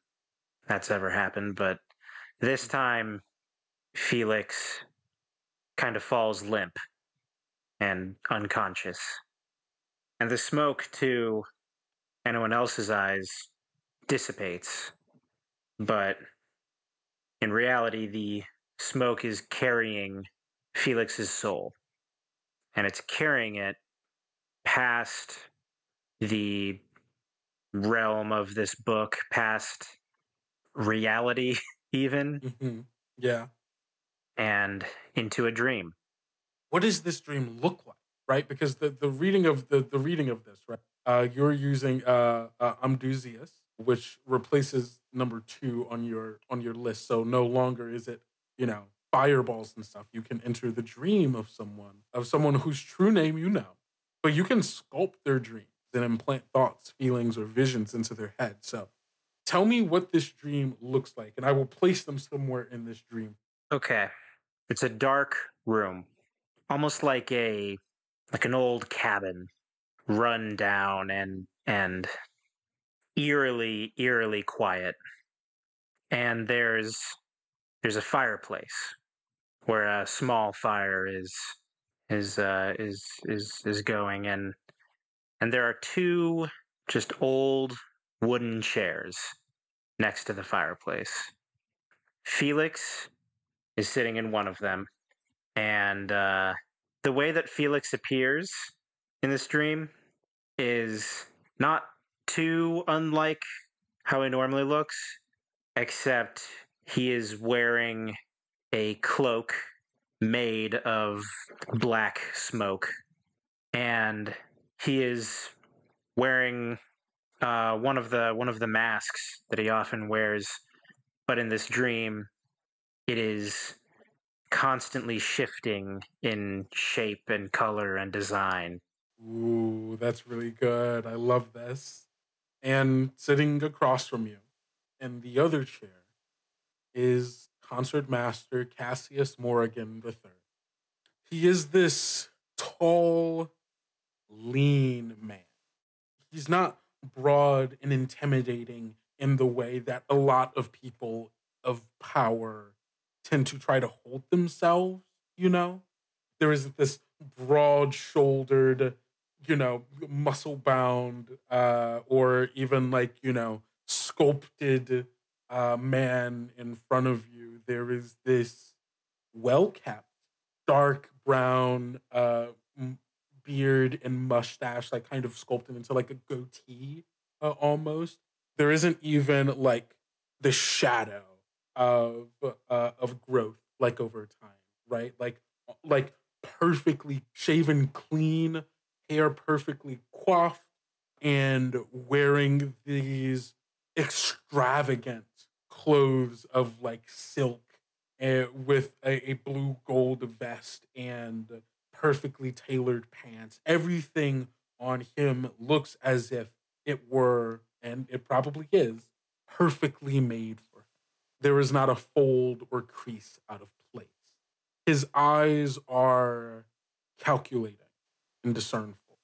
that's ever happened, but this time Felix kind of falls limp and unconscious. And the smoke, to anyone else's eyes, dissipates. But in reality, the smoke is carrying Felix's soul. And it's carrying it past the realm of this book, past reality, even, Mhm. Yeah. and into a dream. What does this dream look like? Right? Because the, the reading of the, the reading of this, right? Uh, you're using uh, uh Amdusias, which replaces number two on your on your list. So no longer is it, you know, fireballs and stuff. You can enter the dream of someone, of someone whose true name you know. But you can sculpt their dreams and implant thoughts, feelings, or visions into their head. So tell me what this dream looks like, and I will place them somewhere in this dream. Okay. It's a dark room, almost like a like an old cabin, run down and and eerily eerily quiet. And there's there's a fireplace where a small fire is is uh is is is going and and there are two just old wooden chairs next to the fireplace. Felix is sitting in one of them, and uh, the way that Felix appears in this dream is not too unlike how he normally looks, except he is wearing a cloak made of black smoke, and he is wearing uh, one of the one of the masks that he often wears, but in this dream, it is constantly shifting in shape and color and design. Ooh, that's really good. I love this. And sitting across from you in the other chair is concertmaster Cassius Morrigan III. He is this tall, lean man. He's not broad and intimidating in the way that a lot of people of power tend to try to hold themselves, you know? There isn't this broad shouldered, you know, muscle bound, uh, or even like, you know, sculpted uh, man in front of you. There is this well kept, dark brown uh, beard and mustache, like kind of sculpted into like a goatee uh, almost. There isn't even like the shadow of uh, of growth like over time, right? Like like perfectly shaven, clean, hair perfectly coiffed, and wearing these extravagant clothes of like silk uh, with a, a blue gold vest and perfectly tailored pants. Everything on him looks as if it were, and it probably is, perfectly made. There is not a fold or crease out of place. His eyes are calculating and discernful,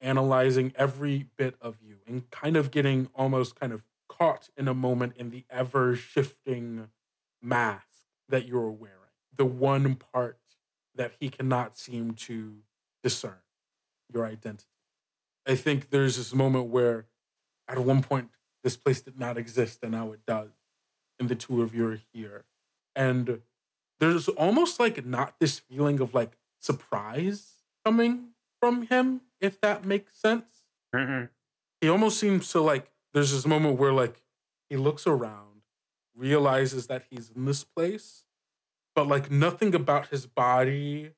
analyzing every bit of you and kind of getting almost kind of caught in a moment in the ever shifting mask that you're wearing. The one part that he cannot seem to discern your identity. I think there's this moment where at one point this place did not exist and now it does. And the two of you are here. And there's almost like not this feeling of like surprise coming from him, if that makes sense. Mm-hmm. He almost seems to like, there's this moment where like he looks around, realizes that he's in this place, but like nothing about his body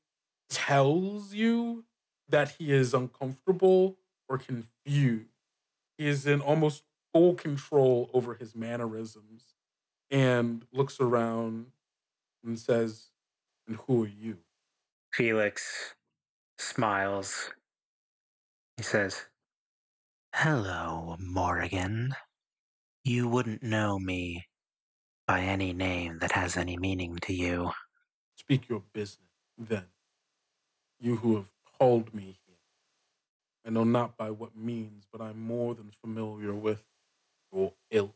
tells you that he is uncomfortable or confused. He is in almost full control over his mannerisms and looks around and says, And who are you? Felix smiles. He says, Hello, Morrigan. You wouldn't know me by any name that has any meaning to you. Speak your business, then. You who have called me here. I know not by what means, but I'm more than familiar with your ilk.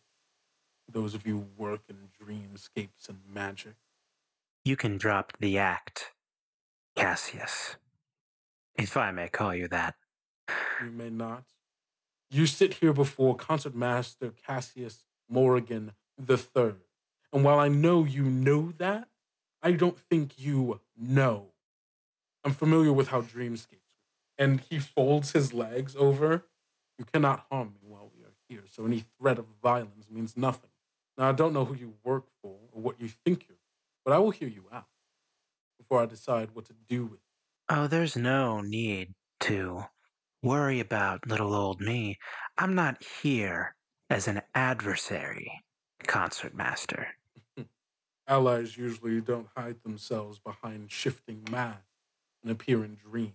Those of you who work in dreamscapes and magic. You can drop the act, Cassius. If I may call you that. You may not. You sit here before Concertmaster Cassius Morrigan the Third. And while I know you know that, I don't think you know. I'm familiar with how dreamscapes work. And he folds his legs over. You cannot harm me while we are here, so any threat of violence means nothing. Now, I don't know who you work for or what you think you're, but I will hear you out before I decide what to do with you. Oh, there's no need to worry about little old me. I'm not here as an adversary, concertmaster. Allies usually don't hide themselves behind shifting masks and appear in dreams.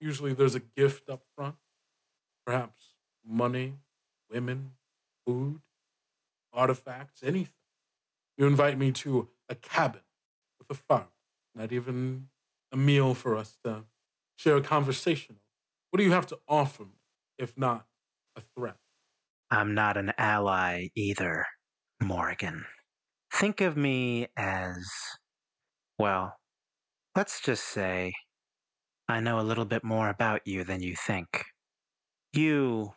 Usually there's a gift up front, perhaps money, women, food, artifacts, anything. You invite me to a cabin with a fire, not even a meal for us to share a conversation. What do you have to offer me, if not a threat? I'm not an ally either, Morrigan. Think of me as, well, let's just say I know a little bit more about you than you think. You.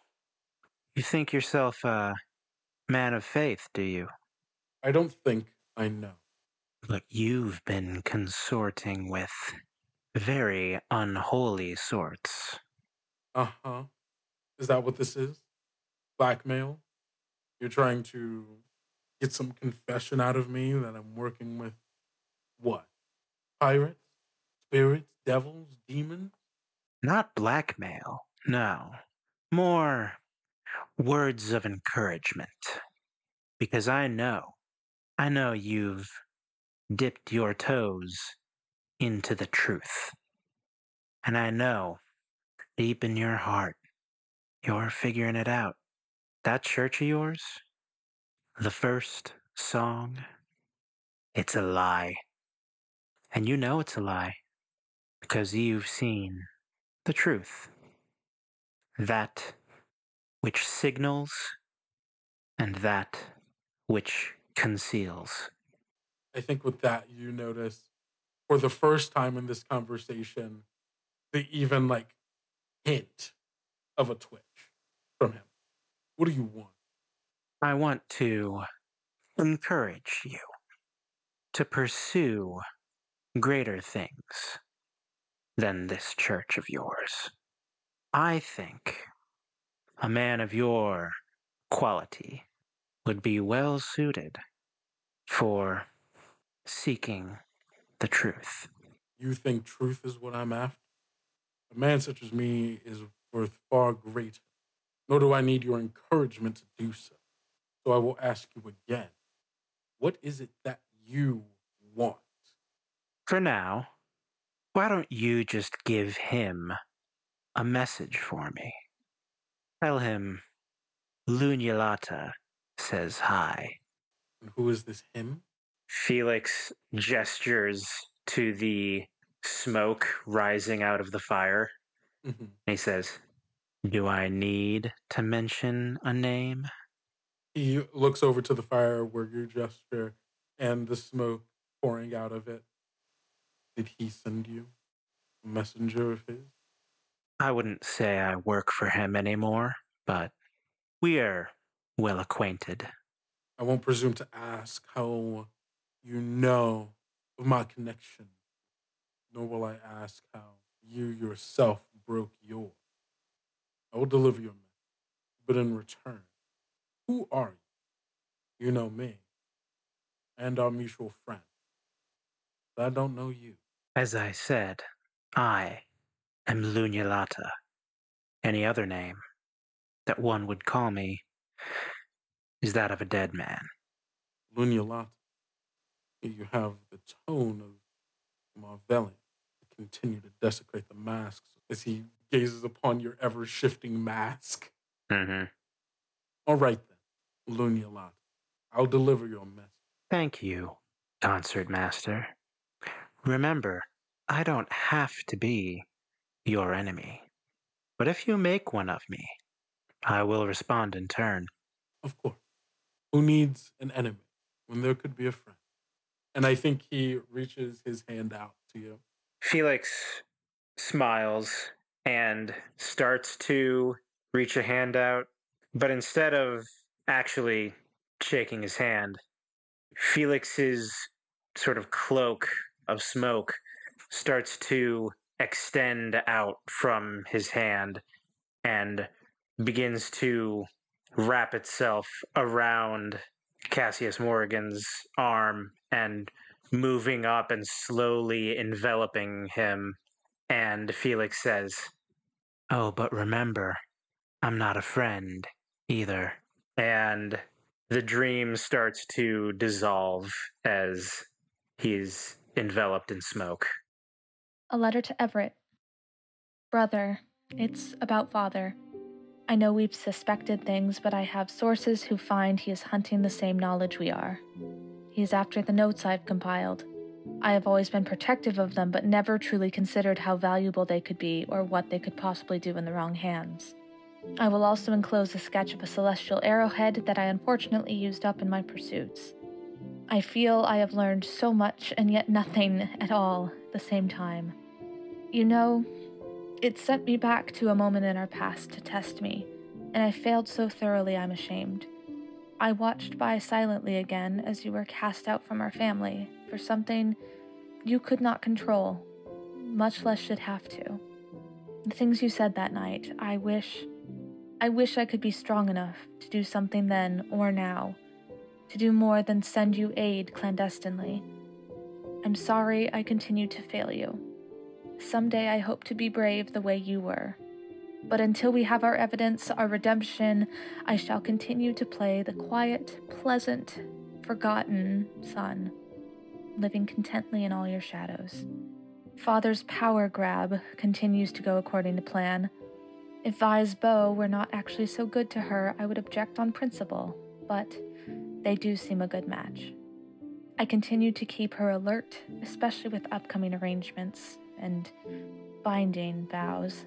You think yourself a man of faith, do you? I don't think I know. But you've been consorting with very unholy sorts. Uh huh. Is that what this is? Blackmail? You're trying to get some confession out of me that I'm working with what? Pirates? Spirits? Devils? Demons? Not blackmail, no. More words of encouragement. Because I know, I know you've dipped your toes into the truth. And I know, deep in your heart, you're figuring it out. That church of yours, the first song, it's a lie. And you know it's a lie because you've seen the truth. That which signals and that which conceals. I think with that, you notice for the first time in this conversation, the even like hint of a twitch from him. What do you want? I want to encourage you to pursue greater things than this church of yours. I think a man of your quality would be well suited for seeking the truth. You think truth is what I'm after? A man such as me is worth far greater, nor do I need your encouragement to do so. So I will ask you again what is it that you want? For now, why don't you just give him a message for me? Tell him Lunulata says hi. Who is this him? Felix gestures to the smoke rising out of the fire. Mhm. And he says, Do I need to mention a name? He looks over to the fire where your gesture and the smoke pouring out of it. Did he send you a messenger of his? I wouldn't say I work for him anymore, but we are well acquainted. I won't presume to ask how you know of my connection, nor will I ask how you yourself broke yours. I will deliver your message, but in return, who are you? You know me and our mutual friend. But I don't know you. As I said, I am Lunulata. Any other name that one would call me is that of a dead man. Lunyalat, you have the tone of Marvellian to continue to desecrate the masks as he gazes upon your ever shifting mask. Mm-hmm. All right then, Lunyalat, I'll deliver your message. Thank you, concert master. Remember, I don't have to be your enemy. But if you make one of me, I will respond in turn. Of course. Who needs an enemy when there could be a friend? And I think he reaches his hand out to you. Felix smiles and starts to reach a hand out, but instead of actually shaking his hand, Felix's sort of cloak of smoke starts to extend out from his hand and begins to wrap itself around Cassius Morrigan's arm and moving up and slowly enveloping him. And Felix says, Oh, but remember, I'm not a friend either. And the dream starts to dissolve as he's enveloped in smoke. A letter to Everett. Brother, it's about father. I know we've suspected things, but I have sources who find he is hunting the same knowledge we are. He is after the notes I've compiled. I have always been protective of them, but never truly considered how valuable they could be or what they could possibly do in the wrong hands. I will also enclose a sketch of a celestial arrowhead that I unfortunately used up in my pursuits. I feel I have learned so much and yet nothing at all the same time. You know, it sent me back to a moment in our past to test me, and I failed so thoroughly I'm ashamed. I watched by silently again as you were cast out from our family for something you could not control, much less should have to. The things you said that night, I wish. I wish I could be strong enough to do something then or now, to do more than send you aid clandestinely. I'm sorry I continued to fail you. Someday I hope to be brave the way you were. But until we have our evidence, our redemption, I shall continue to play the quiet, pleasant, forgotten son, living contently in all your shadows. Father's power grab continues to go according to plan. If Vi's beau were not actually so good to her, I would object on principle, but they do seem a good match. I continue to keep her alert, especially with upcoming arrangements and binding vows.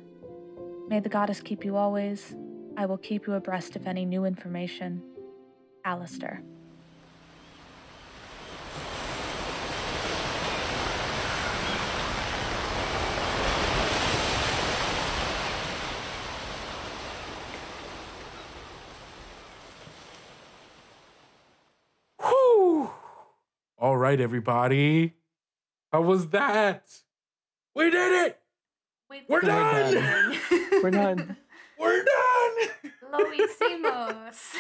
May the goddess keep you always. I will keep you abreast of any new information. Alistair. Whew. All right, everybody. How was that? We did it! We're we're done! We're done. We're done! Lo hicimos.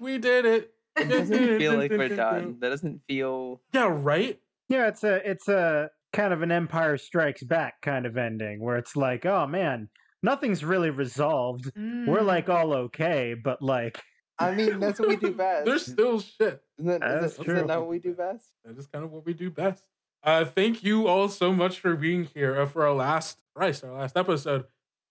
We did it. It doesn't feel like we're done. That doesn't feel. Yeah, right? Yeah, it's a it's a kind of an Empire Strikes Back kind of ending where it's like, oh man, nothing's really resolved. We're Mm. like all okay, but like I mean, that's what we do best. There's still shit. Isn't that, That's is that, true. Isn't that what we do best? That is kind of what we do best. Uh, thank you all so much for being here uh, for our last Christ, our last episode.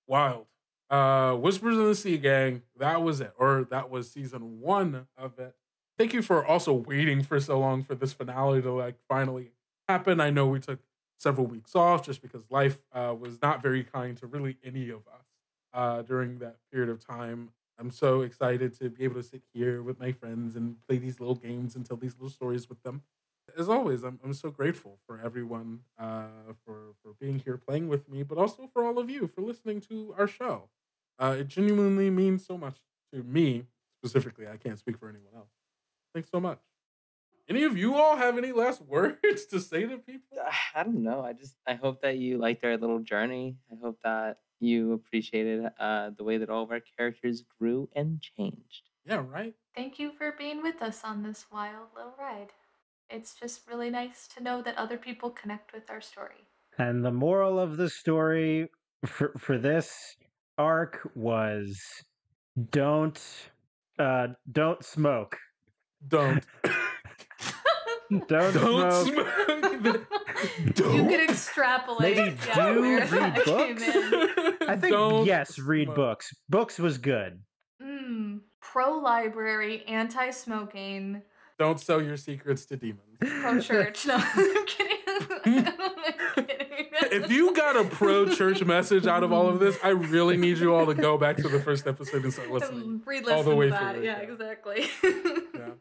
Wild. Uh, Whispers in the Sea Gang. That was it, or that was season one of it. Thank you for also waiting for so long for this finale to like finally happen. I know we took several weeks off just because life uh, was not very kind to really any of us uh, during that period of time. I'm so excited to be able to sit here with my friends and play these little games and tell these little stories with them. As always, I'm, I'm so grateful for everyone uh, for, for being here playing with me, but also for all of you for listening to our show. Uh, it genuinely means so much to me, specifically. I can't speak for anyone else. Thanks so much. Any of you all have any last words to say to people? I don't know. I just I hope that you liked our little journey. I hope that you appreciated uh, the way that all of our characters grew and changed. Yeah, right? Thank you for being with us on this wild little ride. It's just really nice to know that other people connect with our story. And the moral of the story for for this arc was Don't uh don't smoke. Don't. Don't, Don't smoke. smoke. You could extrapolate. Maybe yeah, do read books? I think Don't yes, read smoke. books. Books was good. Mm, pro library, anti smoking, Don't sell your secrets to demons. pro church. No, I'm kidding. I'm kidding. If you got a pro church message out of all of this, I really need you all to go back to the first episode and start listening. re-listen all the way that. through Yeah, yeah. exactly. Yeah.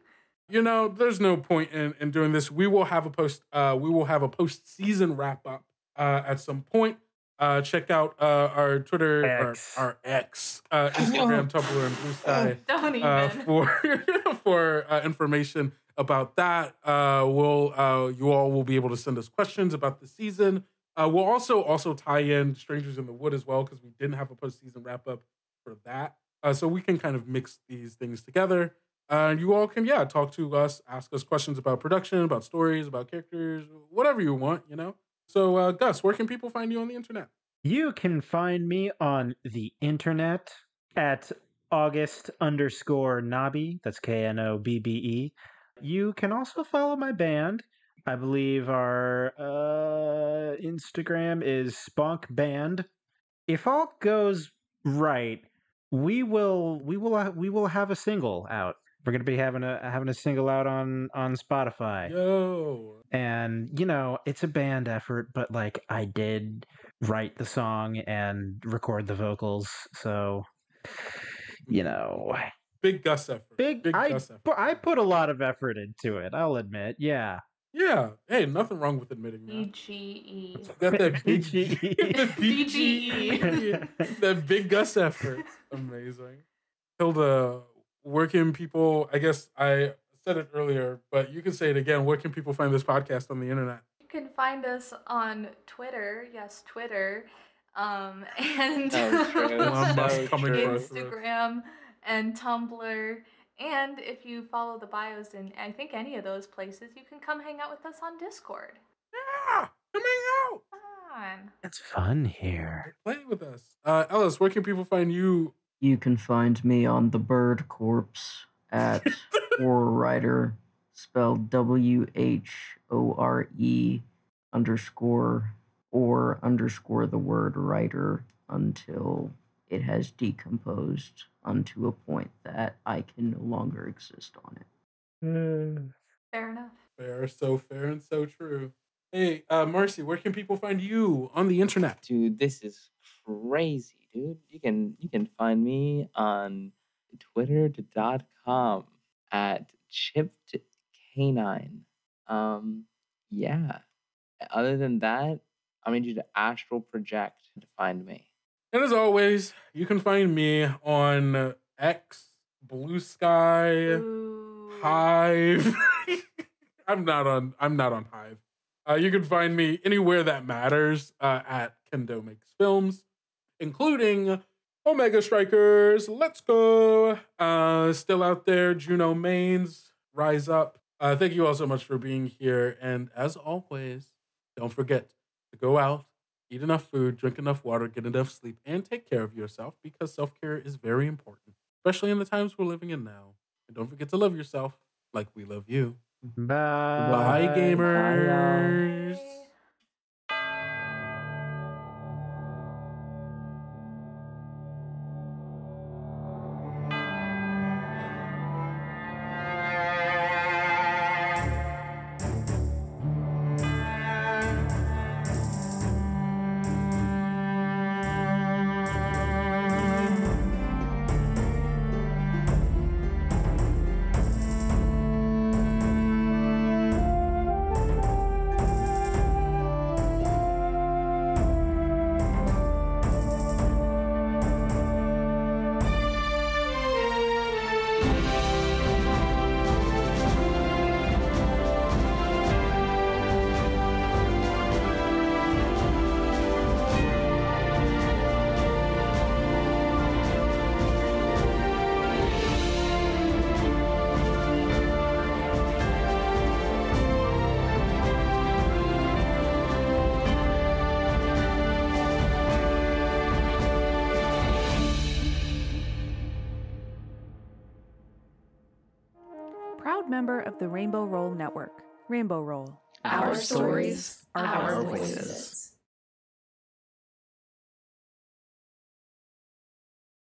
You know, there's no point in, in doing this. We will have a post. Uh, we will have a post season wrap up uh, at some point. Uh, check out uh, our Twitter, X. our, our X, uh, Instagram, Tumblr, and Blue Sky. Don't even. uh, for for uh, information about that. Uh, we'll uh, you all will be able to send us questions about the season. Uh, we'll also also tie in Strangers in the Wood as well because we didn't have a postseason wrap up for that. Uh, so we can kind of mix these things together. Uh, you all can yeah talk to us, ask us questions about production, about stories, about characters, whatever you want. You know. So uh, Gus, where can people find you on the internet? You can find me on the internet at August underscore Knobbe. That's K N O B B E. You can also follow my band. I believe our uh, Instagram is Spunk Band. If all goes right, we will we will we will have a single out. We're gonna be having a having a single out on on Spotify Yo, and you know it's a band effort but like i did write the song and record the vocals so you mm. know big Gus effort. big, big I, Gus effort. I put a lot of effort into it i'll admit yeah Yeah. Hey, nothing wrong with admitting that. BGE. Got that big BGE. BGE. that big Gus effort. Amazing. Hilda, where can people I guess I said it earlier, but you can say it again. Where can people find this podcast on the internet? You can find us on Twitter. Yes, Twitter. Um, and So true. Elon Musk So coming true. for us. Instagram and Tumblr. And if you follow the bios in, I think, any of those places, you can come hang out with us on Discord. Yeah. Coming out. Come on. it's fun here Play with us. Uh Ellis, where can people find you? You can find me on the Bird Corpse at Horror Writer, spelled W H O R E underscore or underscore the word writer until it has decomposed unto a point that I can no longer exist on it. Fair enough. Fair, so fair and so true. Hey, uh Marcie, where can people find you on the internet? Dude, this is crazy, dude. You can you can find me on twitter.com at chipped canine. Um yeah. Other than that, I need you to astral project to find me. And as always, you can find me on X, Blue Sky, Ooh. Hive. I'm not on. I'm not on Hive. Uh, you can find me anywhere that matters uh, at Kendo Makes Films, including Omega Strikers. Let's go. Uh, still out there, Juno Mains. Rise up. Uh, thank you all so much for being here, and as always, don't forget to go out, eat enough food, drink enough water, get enough sleep, and take care of yourself because self care is very important, especially in the times we're living in now. And don't forget to love yourself like we love you. bye Bye, gamers. Bye. Rainbow Roll